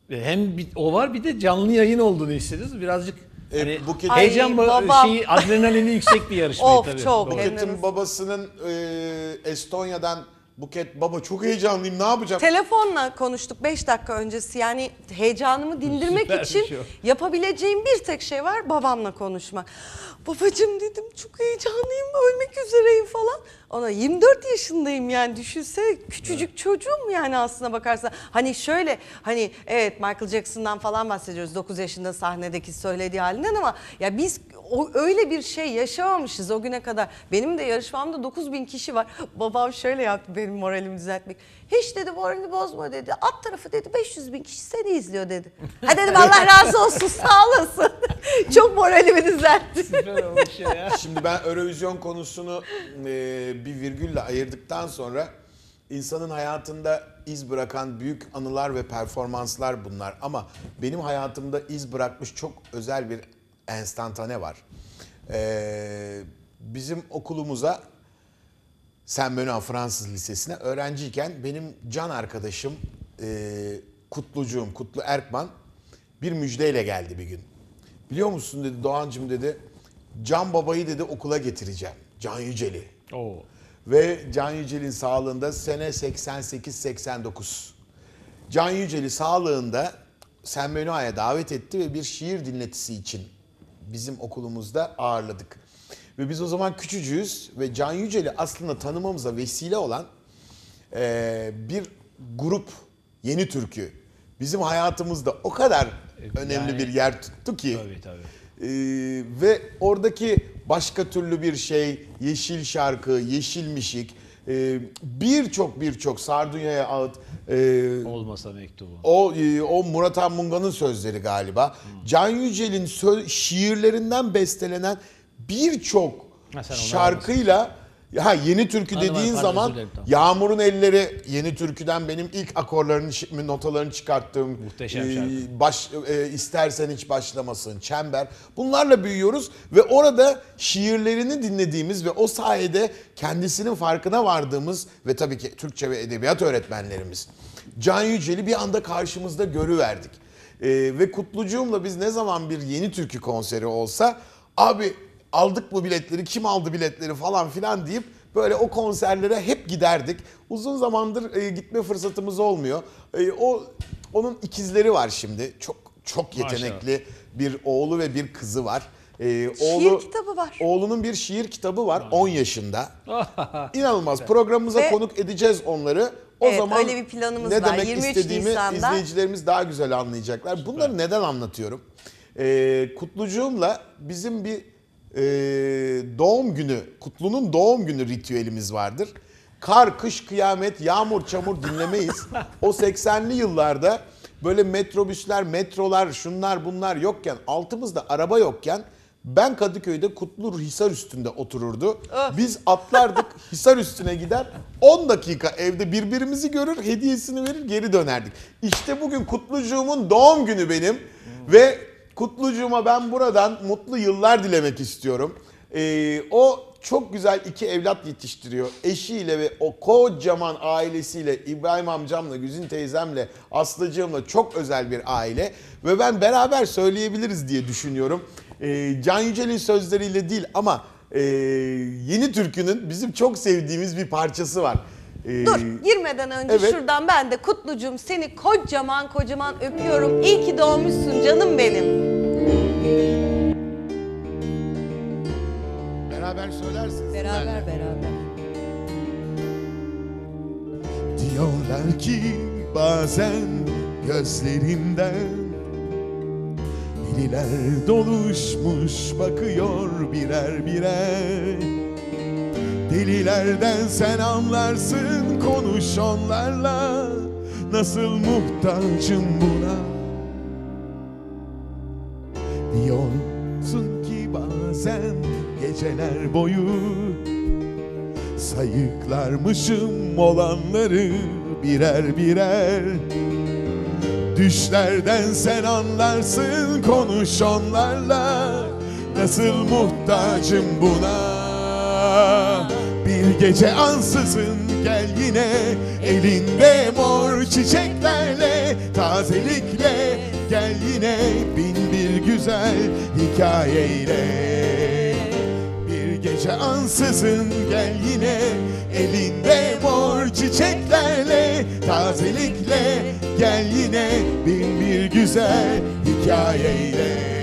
E, Hem bir, o var bir de canlı yayın olduğunu hissediyoruz. Birazcık E, hani Buket- heyecan Ay, ba- babam. şeyi adrenalini yüksek bir yarışma Of, tabii. çok. Doğru. Buket'in babasının e, Estonya'dan Buket baba çok heyecanlıyım ne yapacağım? Telefonla konuştuk 5 dakika öncesi yani heyecanımı dindirmek Süper bir için şey yapabileceğim bir tek şey var babamla konuşmak. Babacım dedim çok heyecanlıyım ölmek üzereyim falan. Ona 24 yaşındayım yani düşünse küçücük çocuğum yani aslına bakarsan. Hani şöyle hani evet Michael Jackson'dan falan bahsediyoruz 9 yaşında sahnedeki söylediği halinden ama ya biz o öyle bir şey yaşamamışız o güne kadar. Benim de yarışmamda 9000 kişi var. Babam şöyle yaptı benim moralimi düzeltmek. Hiç dedi moralini bozma dedi. Alt tarafı dedi 500 bin kişi seni izliyor dedi. Ha dedim Allah razı olsun sağ olasın. Çok moralimi düzeltti. Süper olmuş ya. Şimdi ben Eurovision konusunu e, bir virgülle ayırdıktan sonra insanın hayatında iz bırakan büyük anılar ve performanslar bunlar. Ama benim hayatımda iz bırakmış çok özel bir enstantane var. Ee, bizim okulumuza Saint Benoît Fransız Lisesi'ne öğrenciyken benim can arkadaşım e, Kutlucuğum, Kutlu Erkman bir müjdeyle geldi bir gün. Biliyor musun dedi Doğancım dedi Can Baba'yı dedi okula getireceğim. Can Yücel'i. Oo. Ve Can Yücel'in sağlığında sene 88-89. Can Yücel'i sağlığında Saint Benoît'a davet etti ve bir şiir dinletisi için bizim okulumuzda ağırladık. Ve biz o zaman küçücüğüz ve Can Yücel'i aslında tanımamıza vesile olan eee, bir grup Yeni Türkü bizim hayatımızda o kadar önemli yani- bir yer tuttu ki. Tabii tabii. Ee, ve oradaki başka türlü bir şey, yeşil şarkı, yeşil mişik, e, birçok birçok Sardunya'ya ait e, Olmasa mektubu. o e, o Murat Anmunga'nın sözleri galiba. Can Yücel'in sö- şiirlerinden bestelenen birçok Ha, sen onu şarkıyla ya yeni türkü Pardon, dediğin pardon, zaman dilerim, tamam. Yağmur'un elleri yeni türküden benim ilk akorlarını notalarını çıkarttığım Muhteşem e, şarkı. baş e, istersen hiç başlamasın çember bunlarla büyüyoruz ve orada şiirlerini dinlediğimiz ve o sayede kendisinin farkına vardığımız ve tabii ki Türkçe ve edebiyat öğretmenlerimiz Can Yücel'i bir anda karşımızda görüverdik. E, ve Kutlucuğum'la biz ne zaman bir yeni türkü konseri olsa abi aldık mı biletleri kim aldı biletleri falan filan deyip böyle o konserlere hep giderdik. Uzun zamandır e, gitme fırsatımız olmuyor. E, o onun ikizleri var şimdi. Çok çok Maşallah. yetenekli bir oğlu ve bir kızı var. E, oğlu, kitabı var. Oğlunun bir şiir kitabı var 10 yaşında. İnanılmaz. Programımıza Ve- konuk edeceğiz onları. O Evet, zaman öyle bir planımız ne var. demek 23 istediğimi Nisan'da. izleyicilerimiz daha güzel anlayacaklar. Bunları neden anlatıyorum? Ee, Kutlucuğumla bizim bir e, doğum günü, Kutlu'nun doğum günü ritüelimiz vardır. Kar, kış, kıyamet, yağmur, çamur dinlemeyiz. o 80'li yıllarda böyle metrobüsler, metrolar, şunlar bunlar yokken, altımızda araba yokken ben Kadıköy'de Kutlu Hisar üstünde otururdu. Biz atlardık Hisar üstüne gider 10 dakika evde birbirimizi görür hediyesini verir geri dönerdik. İşte bugün Kutlucuğumun doğum günü benim ve Kutlucuğuma ben buradan mutlu yıllar dilemek istiyorum. Ee, o çok güzel iki evlat yetiştiriyor. Eşiyle ve o kocaman ailesiyle İbrahim amcamla, Güzin teyzemle, Aslıcığımla çok özel bir aile. Ve ben beraber söyleyebiliriz diye düşünüyorum. Ee, Can Yücel'in sözleriyle değil ama e, yeni türkünün bizim çok sevdiğimiz bir parçası var. Ee, Dur girmeden önce evet. şuradan ben de Kutlucum seni kocaman kocaman öpüyorum. İyi ki doğmuşsun canım benim. Beraber söylersiniz. Beraber beraber. Diyorlar ki bazen gözlerimden Deliler doluşmuş bakıyor birer birer Delilerden sen anlarsın konuş onlarla Nasıl muhtacım buna? Diyorsun ki bazen geceler boyu Sayıklarmışım olanları birer birer. Düşlerden sen anlarsın konuş onlarla Nasıl muhtacım buna Bir gece ansızın gel yine. Elinde mor çiçeklerle Tazelikle gel yine. Bin bir güzel hikayeyle. Bir gece ansızın gel yine. Elinde mor çiçeklerle Tazelikle gel yine. Bin bir güzel hikayeyle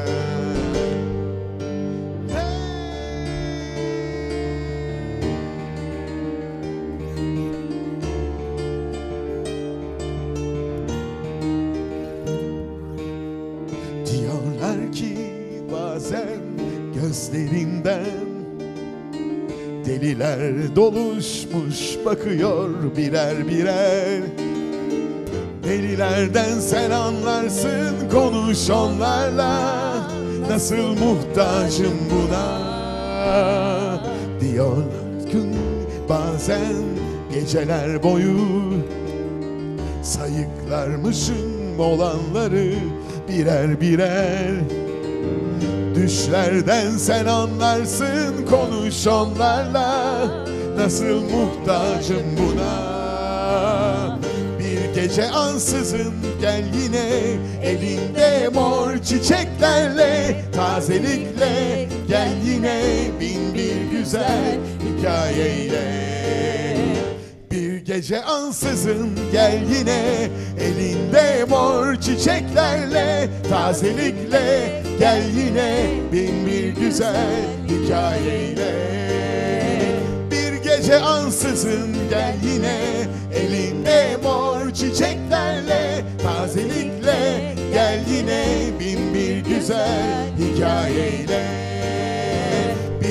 gözlerinden. Deliler doluşmuş bakıyor birer birer. Delilerden sen anlarsın konuş onlarla. Nasıl muhtacım buna? Diyorlar gün bazen geceler boyu. Sayıklarmışım olanları birer birer Düşlerden sen anlarsın konuş onlarla Nasıl muhtacım buna? Bir gece ansızın gel yine Elinde mor çiçeklerle. Tazelikle gel yine bin bir güzel hikayeyle gece ansızın gel yine. Elinde mor çiçeklerle Tazelikle gel yine. Bin bir güzel hikayeyle. Bir gece ansızın gel yine. Elinde mor çiçeklerle Tazelikle gel yine. Bin bir güzel hikayeyle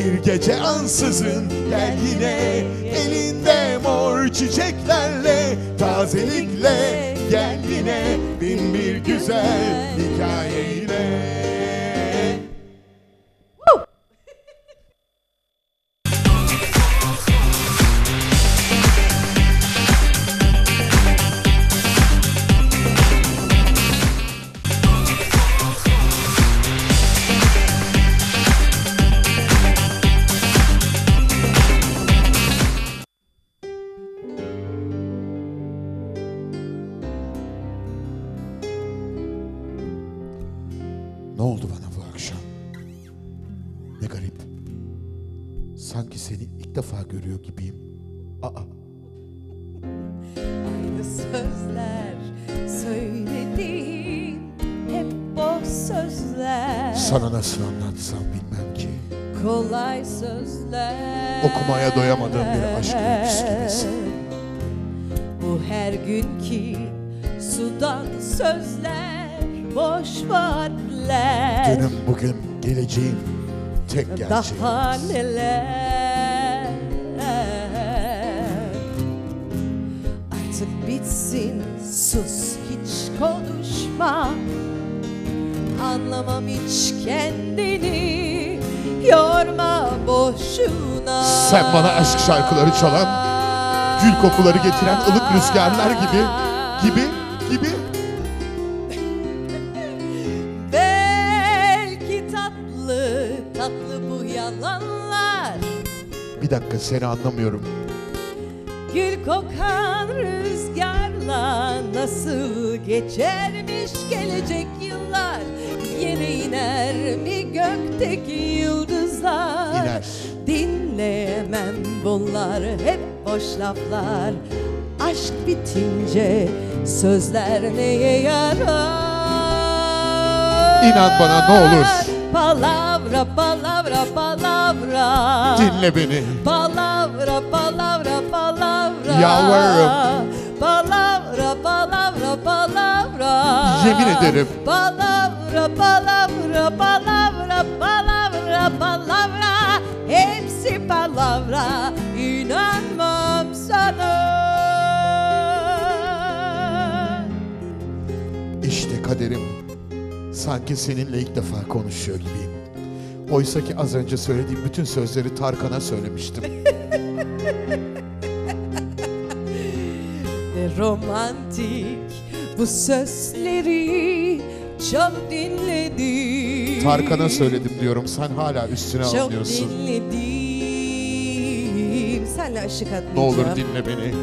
bir gece ansızın gel yine Elinde mor çiçeklerle Tazelikle gel yine Bin bir güzel hikayeyle Daha neler Artık bitsin sus hiç konuşma Anlamam hiç kendini Yorma boşuna Sen bana aşk şarkıları çalan, Gül kokuları getiren ılık rüzgarlar gibi, gibi, gibi. Bir dakika seni anlamıyorum. Gül kokan rüzgarla nasıl geçermiş gelecek yıllar Yine iner mi gökteki yıldızlar İner. Dinleyemem bunlar hep boş laflar Aşk bitince sözler neye yarar İnan bana ne olur. Palavra palavra palavra Dinle beni. Palavra, palavra, palavra. Yalvarırım. Palavra, palavra, palavra. Yemin ederim. Palavra, palavra, palavra, palavra, palavra. Hepsi palavra. İnanmam sana. İşte kaderim. Sanki seninle ilk defa konuşuyor gibiyim. Oysa ki az önce söylediğim bütün sözleri Tarkan'a söylemiştim. Ne romantik bu sözleri çok dinledim. Tarkan'a söyledim diyorum. Sen hala üstüne Çok alıyorsun. dinledim. Senle aşık atmayacağım. Ne olur dinle beni.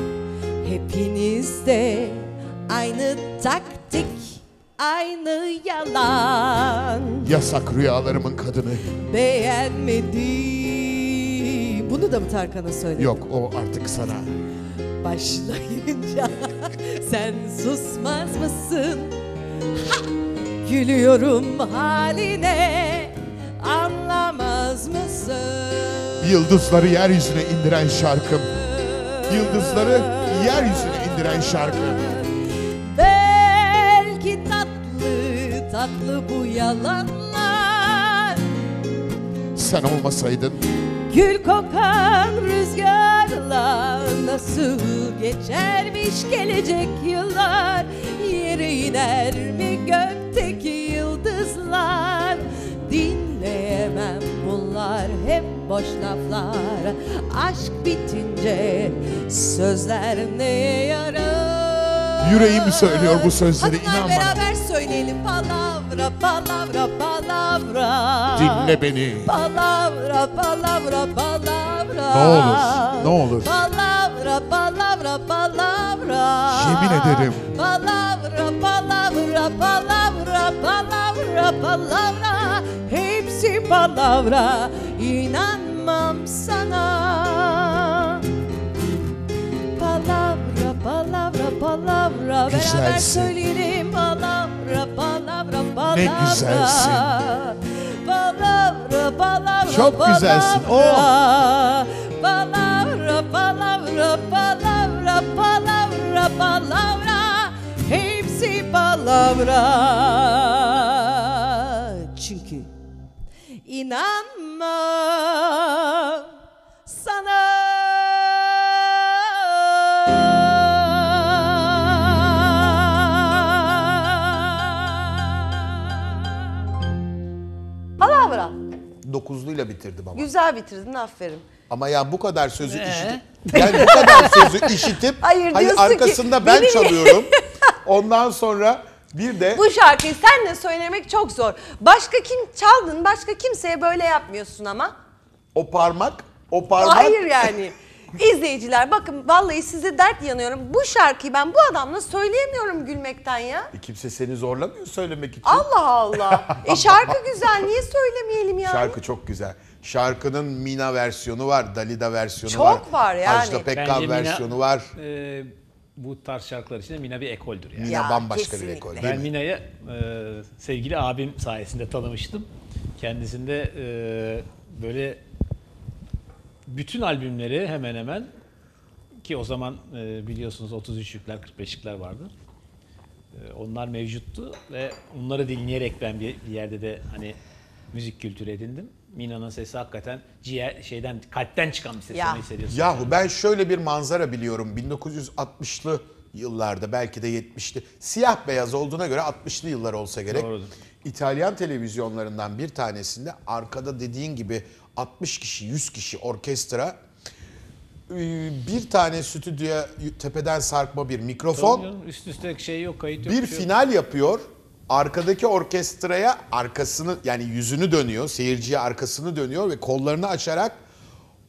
Hepinizde aynı taktik, aynı yalan. Yasak rüyalarımın kadını. Beğenmedim. Bunu da mı Tarkan'a söyledin? Yok o artık sana. Başlayınca sen susmaz mısın? Ha! Gülüyorum haline anlamaz mısın? Yıldızları yeryüzüne indiren şarkım. Yıldızları yeryüzüne indiren şarkım. Yalanlar. Sen olmasaydın. Gül kokan rüzgarla nasıl geçermiş gelecek yıllar? Yere iner mi gökteki yıldızlar? Dinleyemem bunlar hep boş laflar. Aşk bitince sözler neye yarar Yüreğim söylüyor bu sözleri, Hadi inan bana. beraber söyleyelim palavra palavra palavra Dinle beni. Palavra, palavra, palavra. Ne olur, ne olur. Palavra, palavra, palavra. Yemin ederim. Palavra, palavra, palavra, palavra, palavra. Hepsi palavra. İnanmam sana. Palavra, palavra. Beraber Güzelsin. söyleyelim. Palavra, palavra, palavra. Ne güzelsin. Palavra, palavra, Çok güzelsin, oh. palavra. Palavra, palavra, palavra, palavra, palavra. Hepsi palavra. Çünkü inanmam sana. Dokuzluyla bitirdi baba. Güzel bitirdin aferin. Ama ya bu kadar sözü Ee? işitip yani bu kadar sözü işitip Hayır, hani diyorsun ki, arkasında ben beni- çalıyorum. Ondan sonra bir de Bu şarkıyı senle söylemek çok zor. Başka kim çaldın? Başka kimseye böyle yapmıyorsun ama. o parmak o parmak Hayır yani. İzleyiciler bakın vallahi size dert yanıyorum. Bu şarkıyı ben bu adamla söyleyemiyorum gülmekten ya. E, kimse seni zorlamıyor söylemek için. Allah Allah. E şarkı güzel niye söylemeyelim yani? Şarkı çok güzel. Şarkının Mina versiyonu var, Dalida versiyonu Çok var. var yani. Ajda Pekkan Bence Mina- versiyonu var. Ee, bu tarz şarkılar için de Mina bir ekoldür yani. Mina Ya, bambaşka kesinlikle. bir ekol. değil Ben mi? Mina'yı e, sevgili abim sayesinde tanımıştım. Kendisinde e, böyle bütün albümleri hemen hemen ki o zaman e, biliyorsunuz 33'lükler 45'likler vardı. E, onlar mevcuttu ve onları dinleyerek ben bir, bir yerde de hani müzik kültürü edindim. Mina'nın sesi hakikaten ciğer şeyden kalpten çıkan bir ses Ya. onu hissediyorsun. Yahu ben şöyle bir manzara biliyorum. 1960'lı yıllarda belki de 70'li. Siyah beyaz olduğuna göre 60'lı yıllar olsa gerek. Doğrudur. İtalyan televizyonlarından bir tanesinde arkada dediğin gibi 60 kişi, 100 kişi orkestra ee, bir tane stüdyoya tepeden sarkma bir mikrofon, Tabii canım, Üst üste şey yok, kayıt yok. bir şey yok. final yapıyor. Arkadaki orkestraya arkasını yani yüzünü dönüyor, seyirciye arkasını dönüyor ve kollarını açarak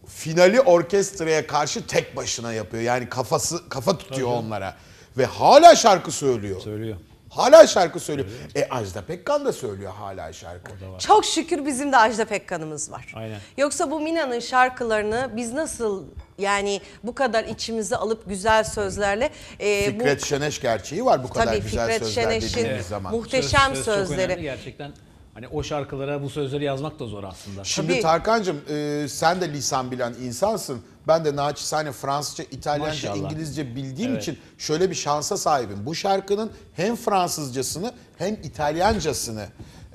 finali orkestraya karşı tek başına yapıyor. Yani kafası kafa tutuyor onlara ve hala şarkı söylüyor. Söylüyor. Hala şarkı söylüyor. E Ajda Pekkan da söylüyor hala şarkı. Çok şükür bizim de Ajda Pekkan'ımız var. Aynen. Yoksa bu Mina'nın şarkılarını biz nasıl yani bu kadar içimize alıp güzel sözlerle e, bu Fikret Şeneş gerçeği var bu kadar tabii güzel Fikret sözler Şeneş'in dediğimiz zaman. muhteşem Söz- söz çok sözleri. önemli gerçekten. Hani o şarkılara bu sözleri yazmak da zor aslında. Şimdi Tabii. Tarkan'cığım e, sen de lisan bilen insansın. Ben de naçizane Fransızca, İtalyanca, Maşallah. İngilizce bildiğim Evet. için şöyle bir şansa sahibim. Bu şarkının hem Fransızcasını hem İtalyancasını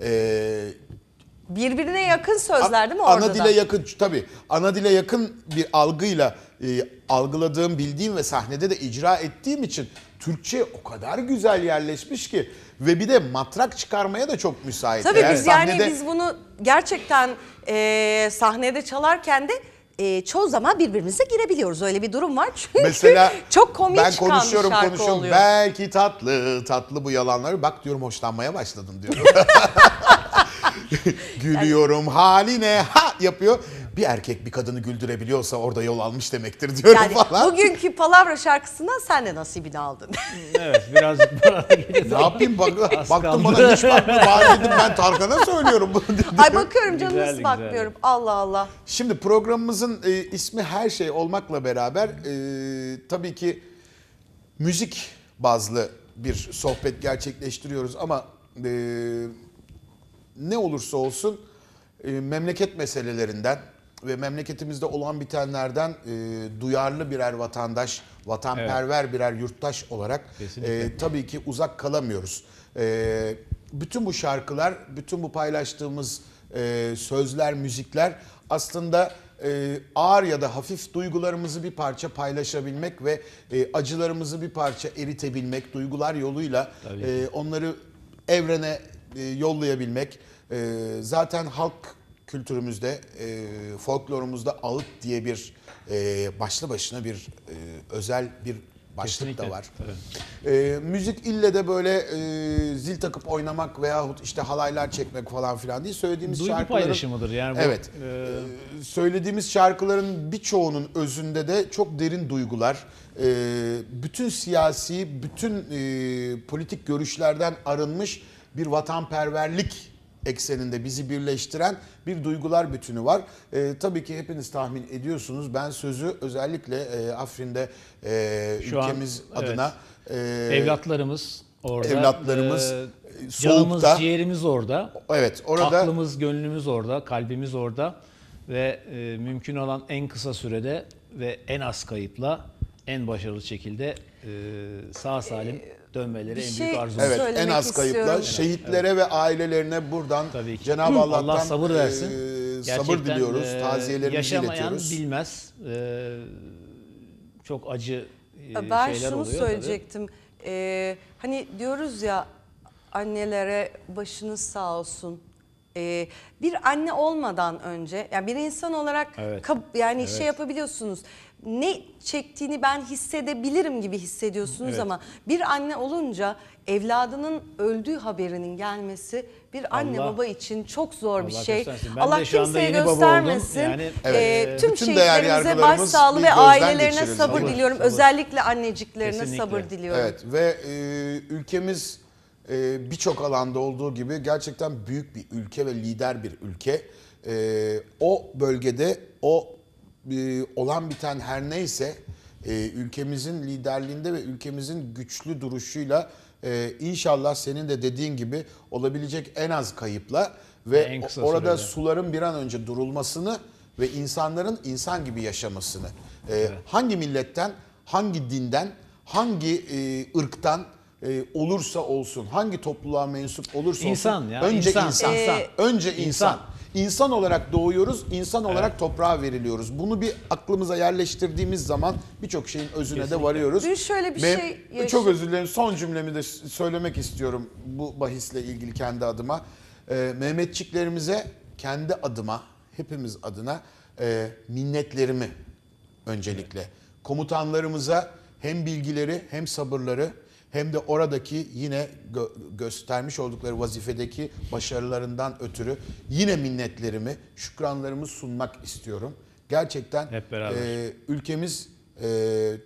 e, Birbirine yakın sözler değil mi orada ana da? dile yakın tabii ana dile yakın bir algıyla e, algıladığım, bildiğim ve sahnede de icra ettiğim için Türkçe o kadar güzel yerleşmiş ki ve bir de matrak çıkarmaya da çok müsait. Tabii Eğer biz yani sahnede- biz bunu gerçekten e, sahnede çalarken de e, çoğu zaman birbirimize girebiliyoruz. Öyle bir durum var. Çünkü Mesela çok komik ben çıkan konuşuyorum bir şarkı konuşuyorum oluyor. belki tatlı tatlı bu yalanları bak diyorum hoşlanmaya başladım diyorum. Gülüyorum haline ha yapıyor. Bir erkek bir kadını güldürebiliyorsa orada yol almış demektir diyorum Yani falan. bugünkü Palavra şarkısından sen de nasibini aldın. Evet birazcık bana. Ne yapayım bak, baktım bana hiç bakmıyor. Bari dedim ben Tarkan'a söylüyorum bunu dedim. Ay bakıyorum canım nasıl bakmıyorum. Allah Allah. Şimdi programımızın e, ismi her şey olmakla beraber e, tabii ki müzik bazlı bir sohbet gerçekleştiriyoruz ama e, ne olursa olsun e, memleket meselelerinden ve memleketimizde olan bitenlerden e, duyarlı birer vatandaş, vatanperver birer yurttaş olarak Kesinlikle. e, tabii ki uzak kalamıyoruz. E, bütün bu şarkılar, bütün bu paylaştığımız e, sözler, müzikler aslında e, ağır ya da hafif duygularımızı bir parça paylaşabilmek ve e, acılarımızı bir parça eritebilmek, duygular yoluyla e, onları evrene e, yollayabilmek. E, zaten halk kültürümüzde, e, folklorumuzda ağıt diye bir e, başlı başına bir e, özel bir başlık Kesinlikle, da var. tabii. E, müzik ille de böyle e, zil takıp oynamak veyahut işte halaylar çekmek falan filan değil. Söylediğimiz Duygu şarkıların... paylaşımıdır yani bu. Evet. e, söylediğimiz şarkıların birçoğunun özünde de çok derin duygular, e, bütün siyasi, bütün e, politik görüşlerden arınmış bir vatanperverlik ekseninde bizi birleştiren bir duygular bütünü var. E, tabii ki hepiniz tahmin ediyorsunuz. Ben sözü özellikle e, Afrin'de e, Şu an, ülkemiz evet. adına e, evlatlarımız orada. evlatlarımız, e, e, canımız, soğukta- ciğerimiz orada. evet orada Aklımız, gönlümüz orada, kalbimiz orada ve e, mümkün olan en kısa sürede ve en az kayıpla en başarılı şekilde e, sağ salim dönmeleri bir en şey- büyük arzumuz. Evet en az kayıpla istiyorum. şehitlere ve ailelerine buradan Tabii ki. Cenab-ı Allah'tan Allah sabır versin. e, sabır Gerçekten, diliyoruz. e, taziyelerimizi Yaşamayan iletiyoruz. bilmez. E, çok acı e, Ben şeyler şunu oluyor söyleyecektim. Ee, hani diyoruz ya annelere başınız sağ olsun. Ee, bir anne olmadan önce yani bir insan olarak Evet. yani şey yapabiliyorsunuz. Ne çektiğini ben hissedebilirim gibi hissediyorsunuz Evet. ama bir anne olunca evladının öldüğü haberinin gelmesi bir anne Allah- baba için çok zor bir Allah şey. göstersin. Ben Allah kimseye göstermesin. Yani, Ee, evet. tüm Bütün değer şehitlerimize başsağlığı bir ve ailelerine sabır Sabır, diliyorum. sabır. Özellikle anneciklerine Kesinlikle. sabır diliyorum. Evet ve e, ülkemiz e, birçok alanda olduğu gibi gerçekten büyük bir ülke ve lider bir ülke. E, o bölgede o e, olan biten her neyse e, ülkemizin liderliğinde ve ülkemizin güçlü duruşuyla e, inşallah senin de dediğin gibi olabilecek en az kayıpla ve En kısa o- orada sürede. suların bir an önce durulmasını ve insanların insan gibi yaşamasını e, hangi milletten, hangi dinden, hangi e, ırktan e, olursa olsun, hangi topluluğa mensup olursa İnsan olsun ya, önce insan, insan. insan. Önce insan. İnsan. İnsan olarak doğuyoruz, insan olarak toprağa veriliyoruz. Bunu bir aklımıza yerleştirdiğimiz zaman birçok şeyin özüne de varıyoruz. Dün şöyle bir Ve şey yaş- Çok özür dilerim. Son cümlemi de s- söylemek istiyorum bu bahisle ilgili kendi adıma. Ee, Mehmetçiklerimize kendi adıma, hepimiz adına e, minnetlerimi öncelikle. Komutanlarımıza hem bilgileri hem sabırları hem de oradaki yine gö- göstermiş oldukları vazifedeki başarılarından ötürü yine minnetlerimi, şükranlarımı sunmak istiyorum. Gerçekten Hep beraber. e, ülkemiz e,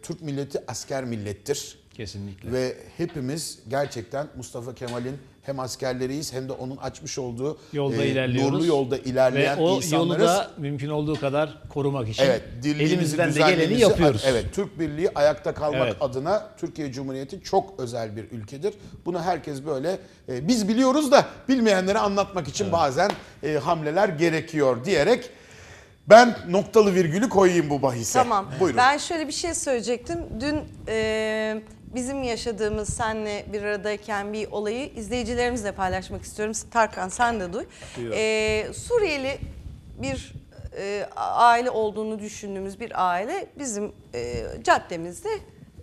Türk milleti asker millettir. Kesinlikle. Ve hepimiz gerçekten Mustafa Kemal'in hem askerleriyiz hem de onun açmış olduğu yolda e, ilerliyoruz. nurlu yolda ilerleyen Ve o insanlarız. yolu da mümkün olduğu kadar korumak için Evet, elimizden de geleni yapıyoruz. Evet, Türk Birliği ayakta kalmak Evet. adına Türkiye Cumhuriyeti çok özel bir ülkedir. Bunu herkes böyle e, biz biliyoruz da bilmeyenlere anlatmak için bazen e, hamleler gerekiyor diyerek ben noktalı virgülü koyayım bu bahise. Tamam. Buyurun. Ben şöyle bir şey söyleyecektim. Dün e, bizim yaşadığımız senle bir aradayken bir olayı izleyicilerimizle paylaşmak istiyorum. Tarkan sen de duy. E, Suriyeli bir e, aile olduğunu düşündüğümüz bir aile bizim e, caddemizde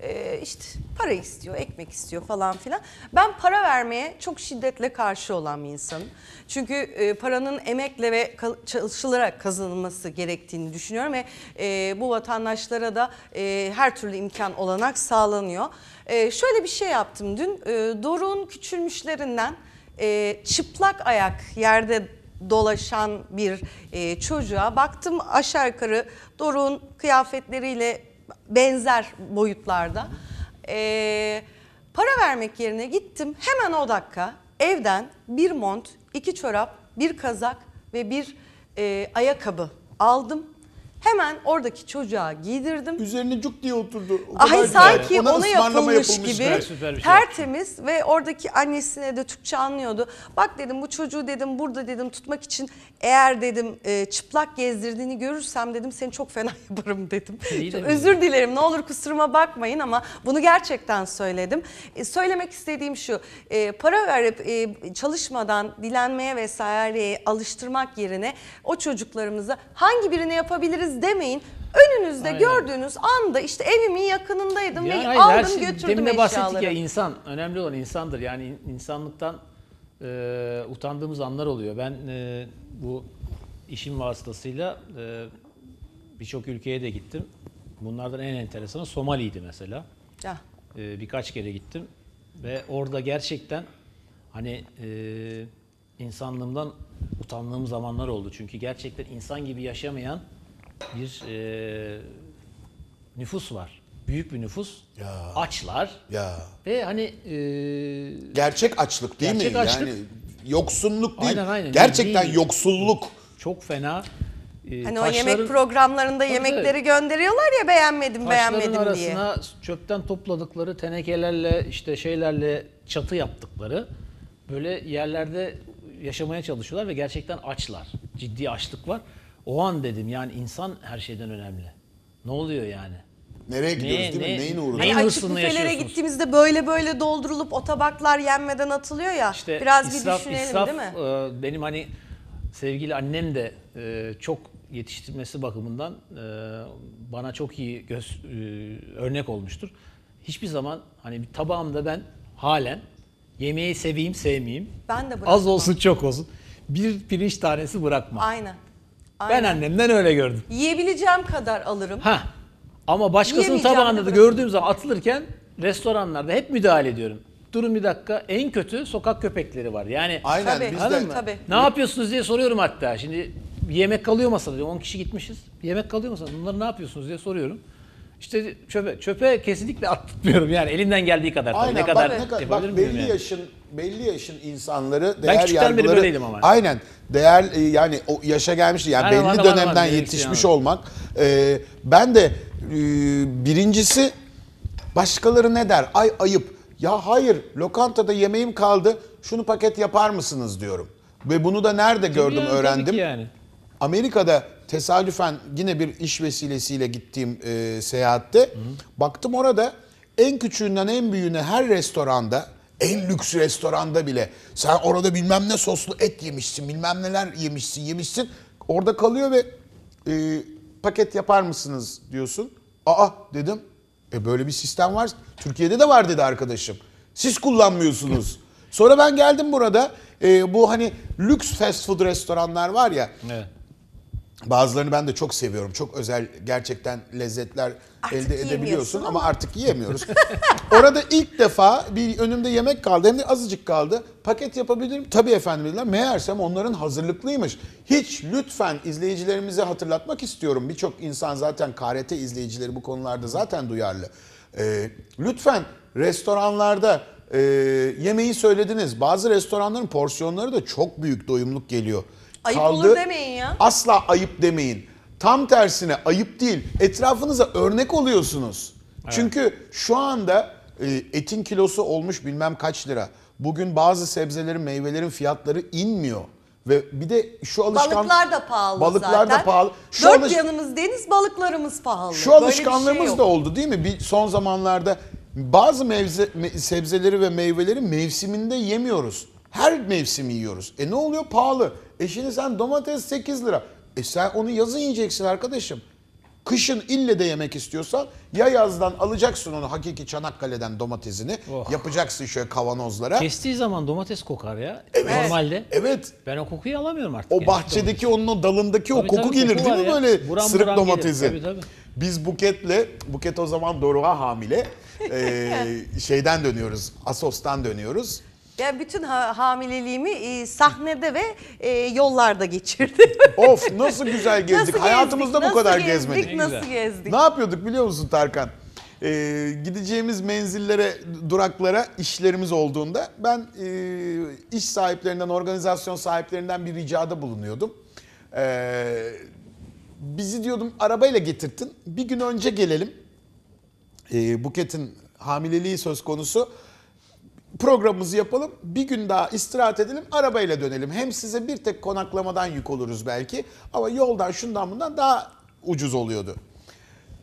e, işte para istiyor, ekmek istiyor falan filan. Ben para vermeye çok şiddetle karşı olan bir insanım. Çünkü e, paranın emekle ve çalışılarak kazanılması gerektiğini düşünüyorum ve e, bu vatandaşlara da e, her türlü imkan olanak sağlanıyor. Şöyle bir şey yaptım dün. E, küçülmüşlerinden çıplak ayak yerde dolaşan bir çocuğa baktım aşağı yukarı Doruk'un kıyafetleriyle benzer boyutlarda. E, para vermek yerine gittim hemen o dakika evden bir mont, iki çorap, bir kazak ve bir e, ayakkabı aldım. Hemen oradaki çocuğa giydirdim. Üzerine cuk diye oturdu. O Ay sanki güzel. Ona ona yapılmış yapılmış. gibi şey tertemiz ve oradaki annesine de Türkçe anlıyordu. Bak dedim bu çocuğu dedim burada dedim tutmak için eğer dedim e, çıplak gezdirdiğini görürsem dedim seni çok fena yaparım dedim. Çok özür dilerim ne olur kusuruma bakmayın ama bunu gerçekten söyledim. E, söylemek istediğim şu e, para verip e, çalışmadan dilenmeye vesaireye alıştırmak yerine o çocuklarımıza hangi birini yapabiliriz demeyin. Önünüzde Aynen. gördüğünüz anda işte evimin yakınındaydım Yani ve hayır, aldım şey- götürdüm demin de bahsettik eşyaları. ya insan. Önemli olan insandır. Yani in- insanlıktan e, utandığımız anlar oluyor. Ben e, bu işim vasıtasıyla e, birçok ülkeye de gittim. Bunlardan en enteresanı Somali'ydi mesela. Ya. E, birkaç kere gittim ve orada gerçekten hani e, insanlığımdan utandığım zamanlar oldu. Çünkü gerçekten insan gibi yaşamayan bir e, nüfus var. Büyük bir nüfus. Ya. Açlar. Ya Ve hani e, gerçek açlık değil Gerçek mi? açlık. Yani yoksunluk değil. Aynen, aynen. Gerçekten Değil. yoksulluk. çok fena. e, Hani o taşların- yemek programlarında yemekleri gönderiyorlar ya beğenmedim beğenmedim diye. arasına çöpten topladıkları tenekelerle işte şeylerle çatı yaptıkları böyle yerlerde yaşamaya çalışıyorlar ve gerçekten açlar. Ciddi açlık var. O an dedim yani insan her şeyden önemli. Ne oluyor yani? Nereye gidiyoruz Ne- değil mi? ne- Neyin ne- uğruna? Neyin Hani açık hırsını büfelere yaşıyorsunuz? gittiğimizde böyle böyle doldurulup o tabaklar yenmeden atılıyor ya. İşte Biraz israf, bir düşünelim israf, değil mi? e, benim hani sevgili annem de e, çok yetiştirmesi bakımından e, bana çok iyi göz, e, örnek olmuştur. Hiçbir zaman hani bir tabağımda ben halen yemeği seveyim sevmeyeyim. Ben de bırakmam. Az olsun çok olsun. Bir pirinç tanesi bırakma. Aynen. Ben Aynen. annemden öyle gördüm. Yiyebileceğim kadar alırım. Ha. Ama başkasının Yiyemeyeceğim tabağında da gördüğüm zaman atılırken restoranlarda hep müdahale ediyorum. Durun bir dakika. En kötü sokak köpekleri var. Yani Aynen Tabii, biz Anladın de mı? Tabii. Ne yapıyorsunuz diye soruyorum hatta. Şimdi yemek kalıyor masada diyor. 10 kişi gitmişiz. Yemek kalıyor masada. Bunları ne yapıyorsunuz diye soruyorum. İşte çöpe çöpe kesinlikle attırmıyorum yani elimden geldiği kadar. tabii. Aynen ne kadar bak, ne kadar, yapabilir bak belli yani? yaşın belli yaşın insanları değer küçükten beri yargıları böyleydim ama. aynen değer e, yani o yaşa gelmiş yani Aynen, belli da var, dönemden gereksiz yetişmiş yani. olmak e, ben de birincisi başkaları ne der? Ay ayıp. Ya hayır lokantada yemeğim kaldı. Şunu paket yapar mısınız diyorum. Ve bunu da nerede gördüm Yani? Öğrendim. yani. Amerika'da tesadüfen yine bir iş vesilesiyle gittiğim e, seyahatte baktım orada en küçüğünden en büyüğüne her restoranda en lüks restoranda bile sen orada bilmem ne soslu et yemişsin bilmem neler yemişsin yemişsin. Orada kalıyor ve e, paket yapar mısınız diyorsun. Aa dedim e böyle bir sistem var Türkiye'de de var dedi arkadaşım siz kullanmıyorsunuz. Sonra ben geldim burada e, bu hani lüks fast food restoranlar var ya Evet. Bazılarını ben de çok seviyorum. Çok özel gerçekten lezzetler Artık elde edebiliyorsun ama. artık yiyemiyoruz. Orada ilk defa bir önümde yemek kaldı hem de azıcık kaldı. Paket yapabilirim. Tabii efendim dediler. Meğersem onların hazırlıklıymış. Hiç lütfen izleyicilerimize hatırlatmak istiyorum. Birçok insan zaten KRT izleyicileri bu konularda zaten duyarlı. Ee, lütfen restoranlarda e, yemeği söylediniz. Bazı restoranların porsiyonları da çok büyük doyumluk geliyor. Ayıp olur demeyin ya. Asla ayıp demeyin. Tam tersine ayıp değil. Etrafınıza örnek oluyorsunuz. Çünkü şu anda e, etin kilosu olmuş bilmem kaç lira. Bugün bazı sebzelerin, meyvelerin fiyatları inmiyor. Ve bir de şu alışkan... Balıklar da pahalı Balıklar zaten. da pahalı. Şu Dört alış- yanımız deniz balıklarımız pahalı. şu Böyle bir alışkanlığımız şey yok. da oldu değil mi? Bir son zamanlarda bazı mevze, me- sebzeleri ve meyveleri mevsiminde yemiyoruz. Her mevsim yiyoruz. E ne oluyor? Pahalı. E şimdi sen domates 8 lira. E sen onu yazın yiyeceksin arkadaşım. Kışın ille de yemek istiyorsan ya yazdan alacaksın onu hakiki Çanakkale'den domatesini. Oh. Yapacaksın şöyle kavanozlara. Kestiği zaman domates kokar ya. Evet. Normalde. Evet. Ben o kokuyu alamıyorum artık. O yani. bahçedeki onun o dalındaki o Tabii, koku tabii, gelir koku değil mi ya. böyle Buram sırık buram gelir. domatesi? Tabii, tabii. Biz Buket'le, Buket o zaman Doruk'a hamile. Ee, şeyden dönüyoruz, Asos'tan dönüyoruz. Ya bütün ha- hamileliğimi e, sahnede ve e, yollarda geçirdim. Of nasıl güzel gezdik. Nasıl Hayatımızda gezdik, bu kadar nasıl gezdik, gezmedik. Nasıl gezdik? Ne yapıyorduk biliyor musun Tarkan? Ee, gideceğimiz menzillere, duraklara işlerimiz olduğunda ben e, iş sahiplerinden, organizasyon sahiplerinden bir ricada bulunuyordum. Ee, bizi diyordum arabayla getirtin. Bir gün önce gelelim. Ee, Buket'in hamileliği söz konusu. Programımızı yapalım. Bir gün daha istirahat edelim. Arabayla dönelim. Hem size bir tek konaklamadan yük oluruz belki. Ama yoldan şundan bundan daha ucuz oluyordu.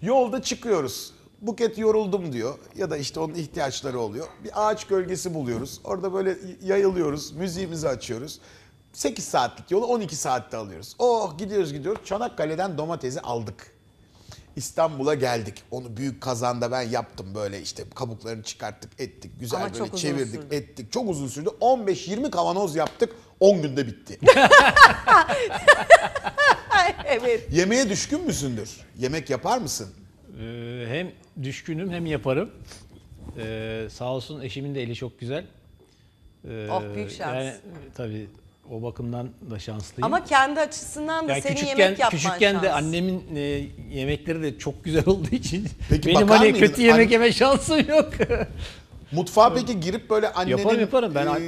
Yolda çıkıyoruz. Buket yoruldum diyor ya da işte onun ihtiyaçları oluyor. Bir ağaç gölgesi buluyoruz. Orada böyle yayılıyoruz. Müziğimizi açıyoruz. 8 saatlik yolu 12 saatte alıyoruz. Oh gidiyoruz gidiyoruz. Çanakkale'den domatesi aldık. İstanbul'a geldik. Onu büyük kazanda ben yaptım böyle işte kabuklarını çıkarttık ettik. Güzel Ama böyle çok uzun çevirdik sürdü. ettik. Çok uzun sürdü. 15-20 kavanoz yaptık. 10 günde bitti. evet. Yemeğe düşkün müsündür? Yemek yapar mısın? Ee, hem düşkünüm hem yaparım. Ee, sağ olsun eşimin de eli çok güzel. Ee, Oh, büyük şans. Yani tabii o bakımdan da şanslıyım. Ama kendi açısından da yani senin küçükken yemek yapman küçükken de şans. annemin e, yemekleri de çok güzel olduğu için Peki benim bakar hani mıydın? kötü yemek Anne- yeme şansım yok. Mutfağa peki girip böyle annenin Yaparım, yaparım. Ben- yap-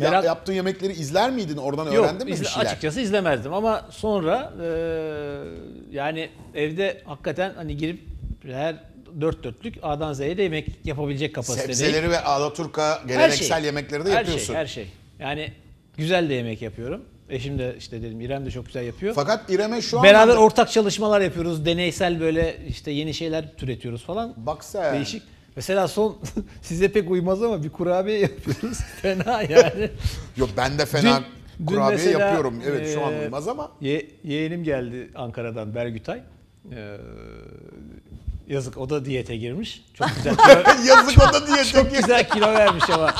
ya- merak- yaptığı yemekleri izler miydin? Oradan yok, öğrendin mi bir izle- şeyler? açıkçası izlemezdim ama sonra e, yani evde hakikaten hani girip her dört dörtlük A'dan Z'ye de yemek yapabilecek kapasitedeyim. Sebzeleri ve Alaturka Her geleneksel şey. yemekleri de her yapıyorsun. Şey, her şey. Yani güzel de yemek yapıyorum. Eşim de işte dedim İrem de çok güzel yapıyor. Fakat İrem'e şu Beraber anlamda... ortak çalışmalar yapıyoruz. Deneysel böyle işte yeni şeyler türetiyoruz falan. Bak sen. Değişik. Mesela son size pek uymaz ama bir kurabiye yapıyoruz. Fena yani. Yok ben de fena Dün- dün kurabiye mesela, yapıyorum. Evet şu an e, uymaz ama. Ye, yeğenim geldi Ankara'dan Bergütay. Ee, yazık o da diyete girmiş. Çok güzel kilo, Yazık o da diyete çok güzel kilo vermiş ama.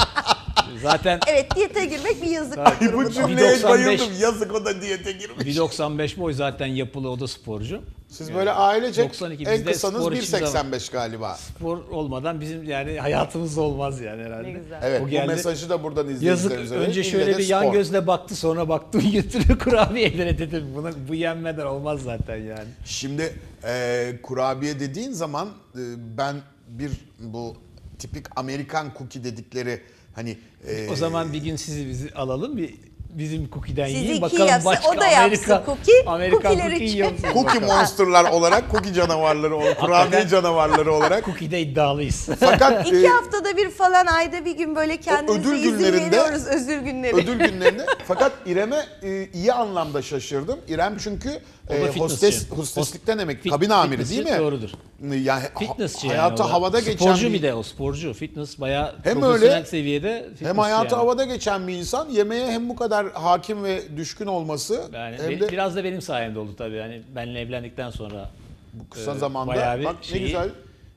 Zaten Evet diyete girmek bir yazık. Ay, bu cümleye 1.95. bayıldım. Yazık o da diyete girmiş. 1.95 boy zaten yapılı o da sporcu. Siz böyle ailecek 92, en bizde kısanız spor işimiz 1.85 galiba. Spor olmadan bizim yani hayatımız olmaz yani herhalde. Ne güzel. Evet O bu geldi. mesajı da buradan Yazık izleyicilerimize verin. önce İlle şöyle de bir yan spor. gözle baktı sonra baktı götürüyor kurabiyelere dedim. Buna, bu yenmeden olmaz zaten yani. Şimdi e, kurabiye dediğin zaman e, ben bir bu tipik Amerikan cookie dedikleri hani e, O zaman bir gün sizi bizi alalım bir bizim cookie'den Siz yiyin iki bakalım yapsın, başka o da yapsın Amerika, cookie, Amerikan cookie'ler cookie yiyor musunuz cookie monsterlar olarak cookie canavarları olarak kurabiye canavarları olarak Cookie'de iddialıyız. fakat İki e, haftada bir falan ayda bir gün böyle kendimize ödül izin günlerinde- veriyoruz özür günleri. ödül günlerinde fakat İrem'e e, iyi anlamda şaşırdım. İrem çünkü e, hostes hosteslikten emek Fit- kabin amiri değil mi? Doğrudur. Yani Fitnessçi yani hayatı da. havada geçen Sporcu bir, de o sporcu. Fitness bayağı Hem profesyonel öyle, seviyede. hem hayatı yani. havada geçen bir insan yemeğe hem bu kadar hakim ve düşkün olması Yani hem de biraz da benim sayemde oldu tabii. Yani benle evlendikten sonra bu kısa e, zamanda bayağı bir bak ne şeyi, güzel e,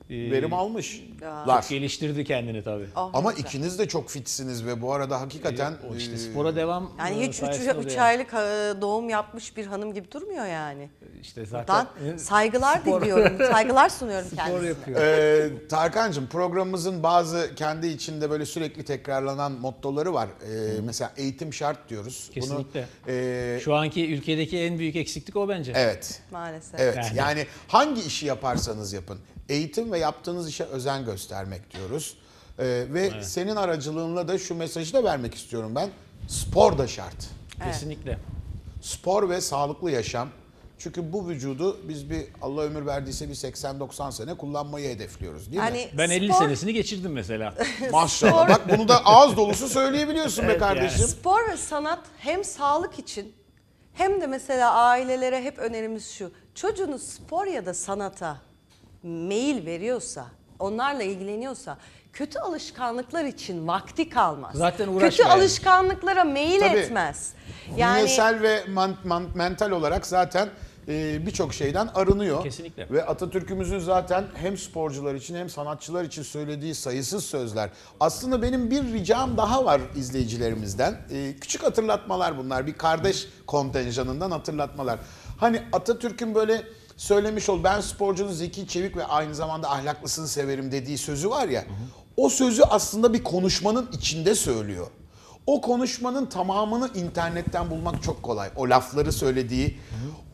verim almışlar. geliştirdi kendini tabii. Oh, Ama güzel. ikiniz de çok fitsiniz ve bu arada hakikaten O işte e, spora devam. Yani e, hiç sayesinde 3 oluyor. aylık e, doğum yapmış bir hanım gibi durmuyor yani. İşte zaten Buradan saygılar spor- diliyorum. Saygılar sunuyorum spor kendisine. yapıyor. Ee, Tarkan'cığım programımızın bazı kendi içinde böyle sürekli tekrarlanan mottoları var. Ee, mesela eğitim şart diyoruz. Kesinlikle. Bunu, e, Şu anki ülkedeki en büyük eksiklik o bence. evet. Maalesef. Evet. Yani. Yani. hangi işi yaparsanız yapın. Eğitim ve yaptığınız işe özen göstermek diyoruz. Ee, ve senin aracılığınla da şu mesajı da vermek istiyorum ben. Spor da şart. Kesinlikle. Spor ve sağlıklı yaşam. Çünkü bu vücudu biz bir Allah ömür verdiyse bir 80-90 sene kullanmayı hedefliyoruz değil mi? Yani Ben 50 spor, senesini geçirdim mesela. Maşallah. Bak bunu da ağız dolusu söyleyebiliyorsun be Evet, kardeşim. yani. spor ve sanat hem sağlık için hem de mesela ailelere hep önerimiz şu. Çocuğunuz spor ya da sanata meyil veriyorsa, onlarla ilgileniyorsa kötü alışkanlıklar için vakti kalmaz. Zaten Kötü uğraşma yani. alışkanlıklara meyil Tabii. etmez. Yani Bünyesel ve man- man- mental olarak zaten e, birçok şeyden arınıyor. Kesinlikle. Ve Atatürk'ümüzün zaten hem sporcular için hem sanatçılar için söylediği sayısız sözler. Aslında benim bir ricam daha var izleyicilerimizden. E, küçük hatırlatmalar bunlar. Bir kardeş kontenjanından hatırlatmalar. Hani Atatürk'ün böyle söylemiş ol ben sporcunun zeki, çevik ve aynı zamanda ahlaklısını severim dediği sözü var ya. O sözü aslında bir konuşmanın içinde söylüyor. O konuşmanın tamamını internetten bulmak çok kolay. O lafları söylediği.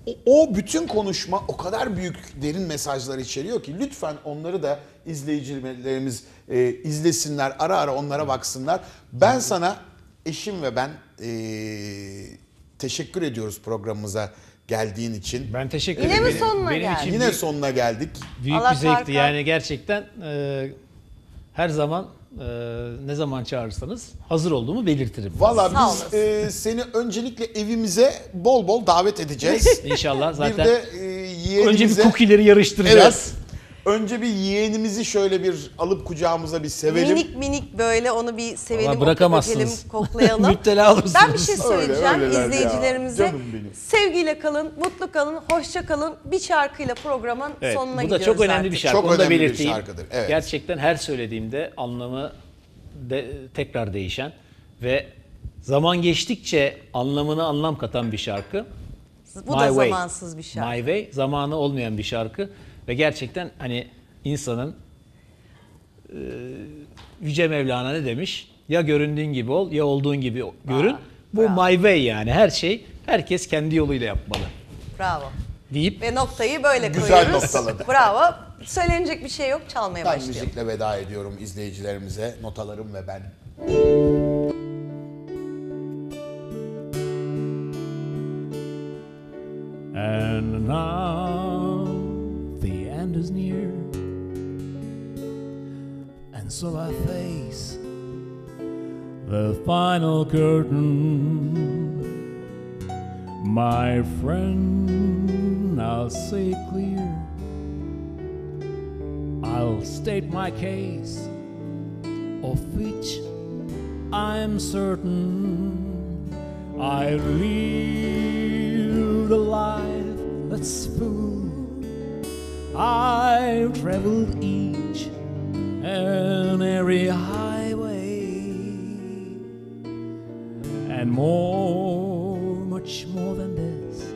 O, o bütün konuşma o kadar büyük derin mesajlar içeriyor ki lütfen onları da izleyicilerimiz e, izlesinler, ara ara onlara baksınlar. Ben sana eşim ve ben e, teşekkür ediyoruz programımıza geldiğin için. Ben teşekkür Yine ederim. mi Benim- sonuna benim geldin? için Yine büyük, sonuna geldik. büyük Allah bir zevkti. Tarkan. Yani gerçekten e, her zaman e, ne zaman çağırırsanız hazır olduğumu belirtirim. Valla Sağ biz olasın. e, seni öncelikle evimize bol bol davet edeceğiz. İnşallah bir zaten de e, yeğenimize... önce bir cookie'leri yarıştıracağız. Evet. Önce bir yeğenimizi şöyle bir alıp kucağımıza bir sevelim. Minik minik böyle onu bir sevelim, bırakamazsınız. öpelim, koklayalım. Müptela olursunuz. Ben bir şey Öyle, söyleyeceğim öyleler ya. izleyicilerimize. Canım benim. Sevgiyle kalın, mutlu kalın, hoşça kalın. Bir şarkıyla programın Evet, sonuna bu da gidiyoruz çok önemli artık. bir şarkı. Çok Onu da önemli bir belirteyim. şarkıdır, evet. Gerçekten her söylediğimde anlamı de, tekrar değişen ve zaman geçtikçe anlamına anlam katan bir şarkı. Bu da zamansız bir şarkı. My Way zamanı olmayan bir şarkı ve gerçekten hani insanın e, Yüce Mevlana ne demiş? Ya göründüğün gibi ol ya olduğun gibi görün. Bu my way yani her şey herkes kendi yoluyla yapmalı Bravo. deyip Ve noktayı böyle Güzel koyuyoruz. noktaladı. Bravo. Söylenecek bir şey yok. Çalmaya Ben başlayalım. müzikle veda ediyorum izleyicilerimize. Notalarım ve ben. And now end is near, and so I face the final curtain. My friend, I'll say clear. I'll state my case, of which I'm certain. I lived a life that's full. I've traveled each and every highway, and more, much more than this.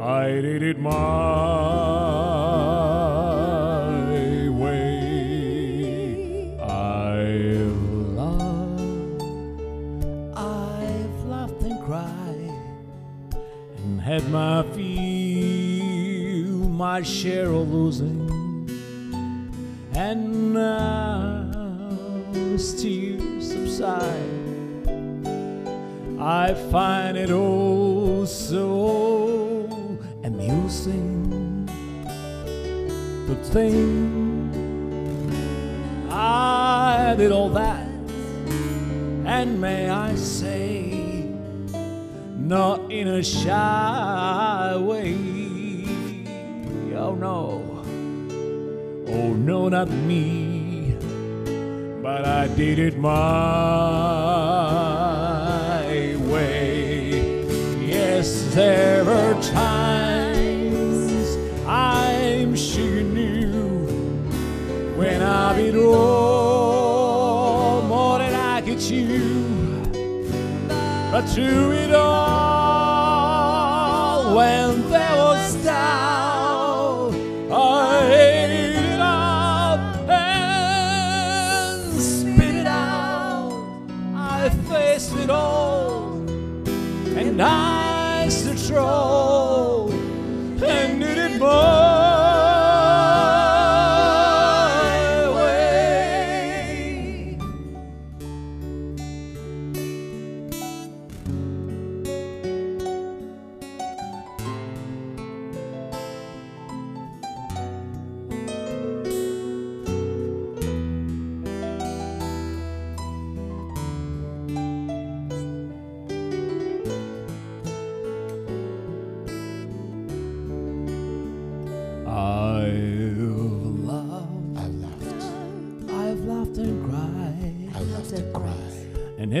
I did it my way. I've loved, I've laughed and cried, and had my fill, my share of losing, and now as tears subside. I find it all so amusing to think I did all that, and may I say, not in a shy way. Oh no, oh no, not me but I did it my way. Yes, there were times I'm sure you knew when I did all more than I could chew. But through it all, when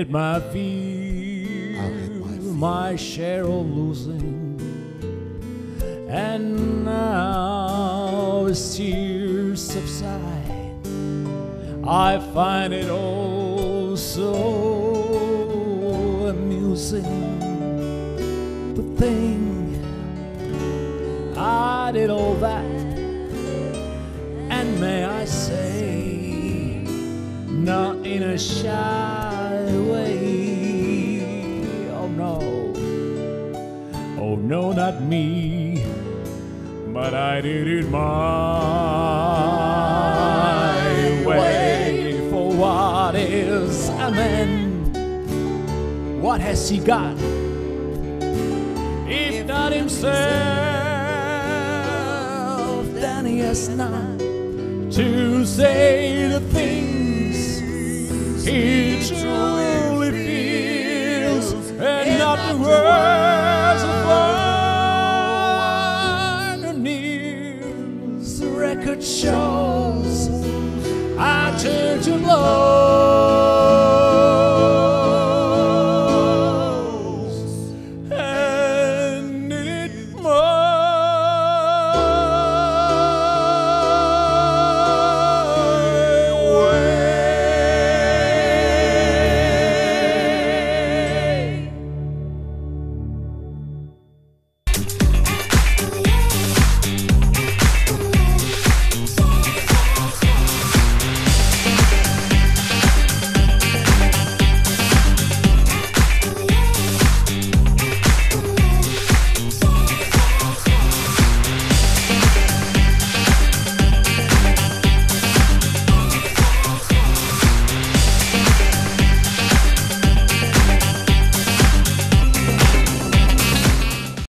and hit my hit my feel. my share of losing. And now as tears subside, I find it all so amusing. The thing I did all that, and may I say, not in a shy but I did it my way. For what is a man? What has he got? without himself then he has not to say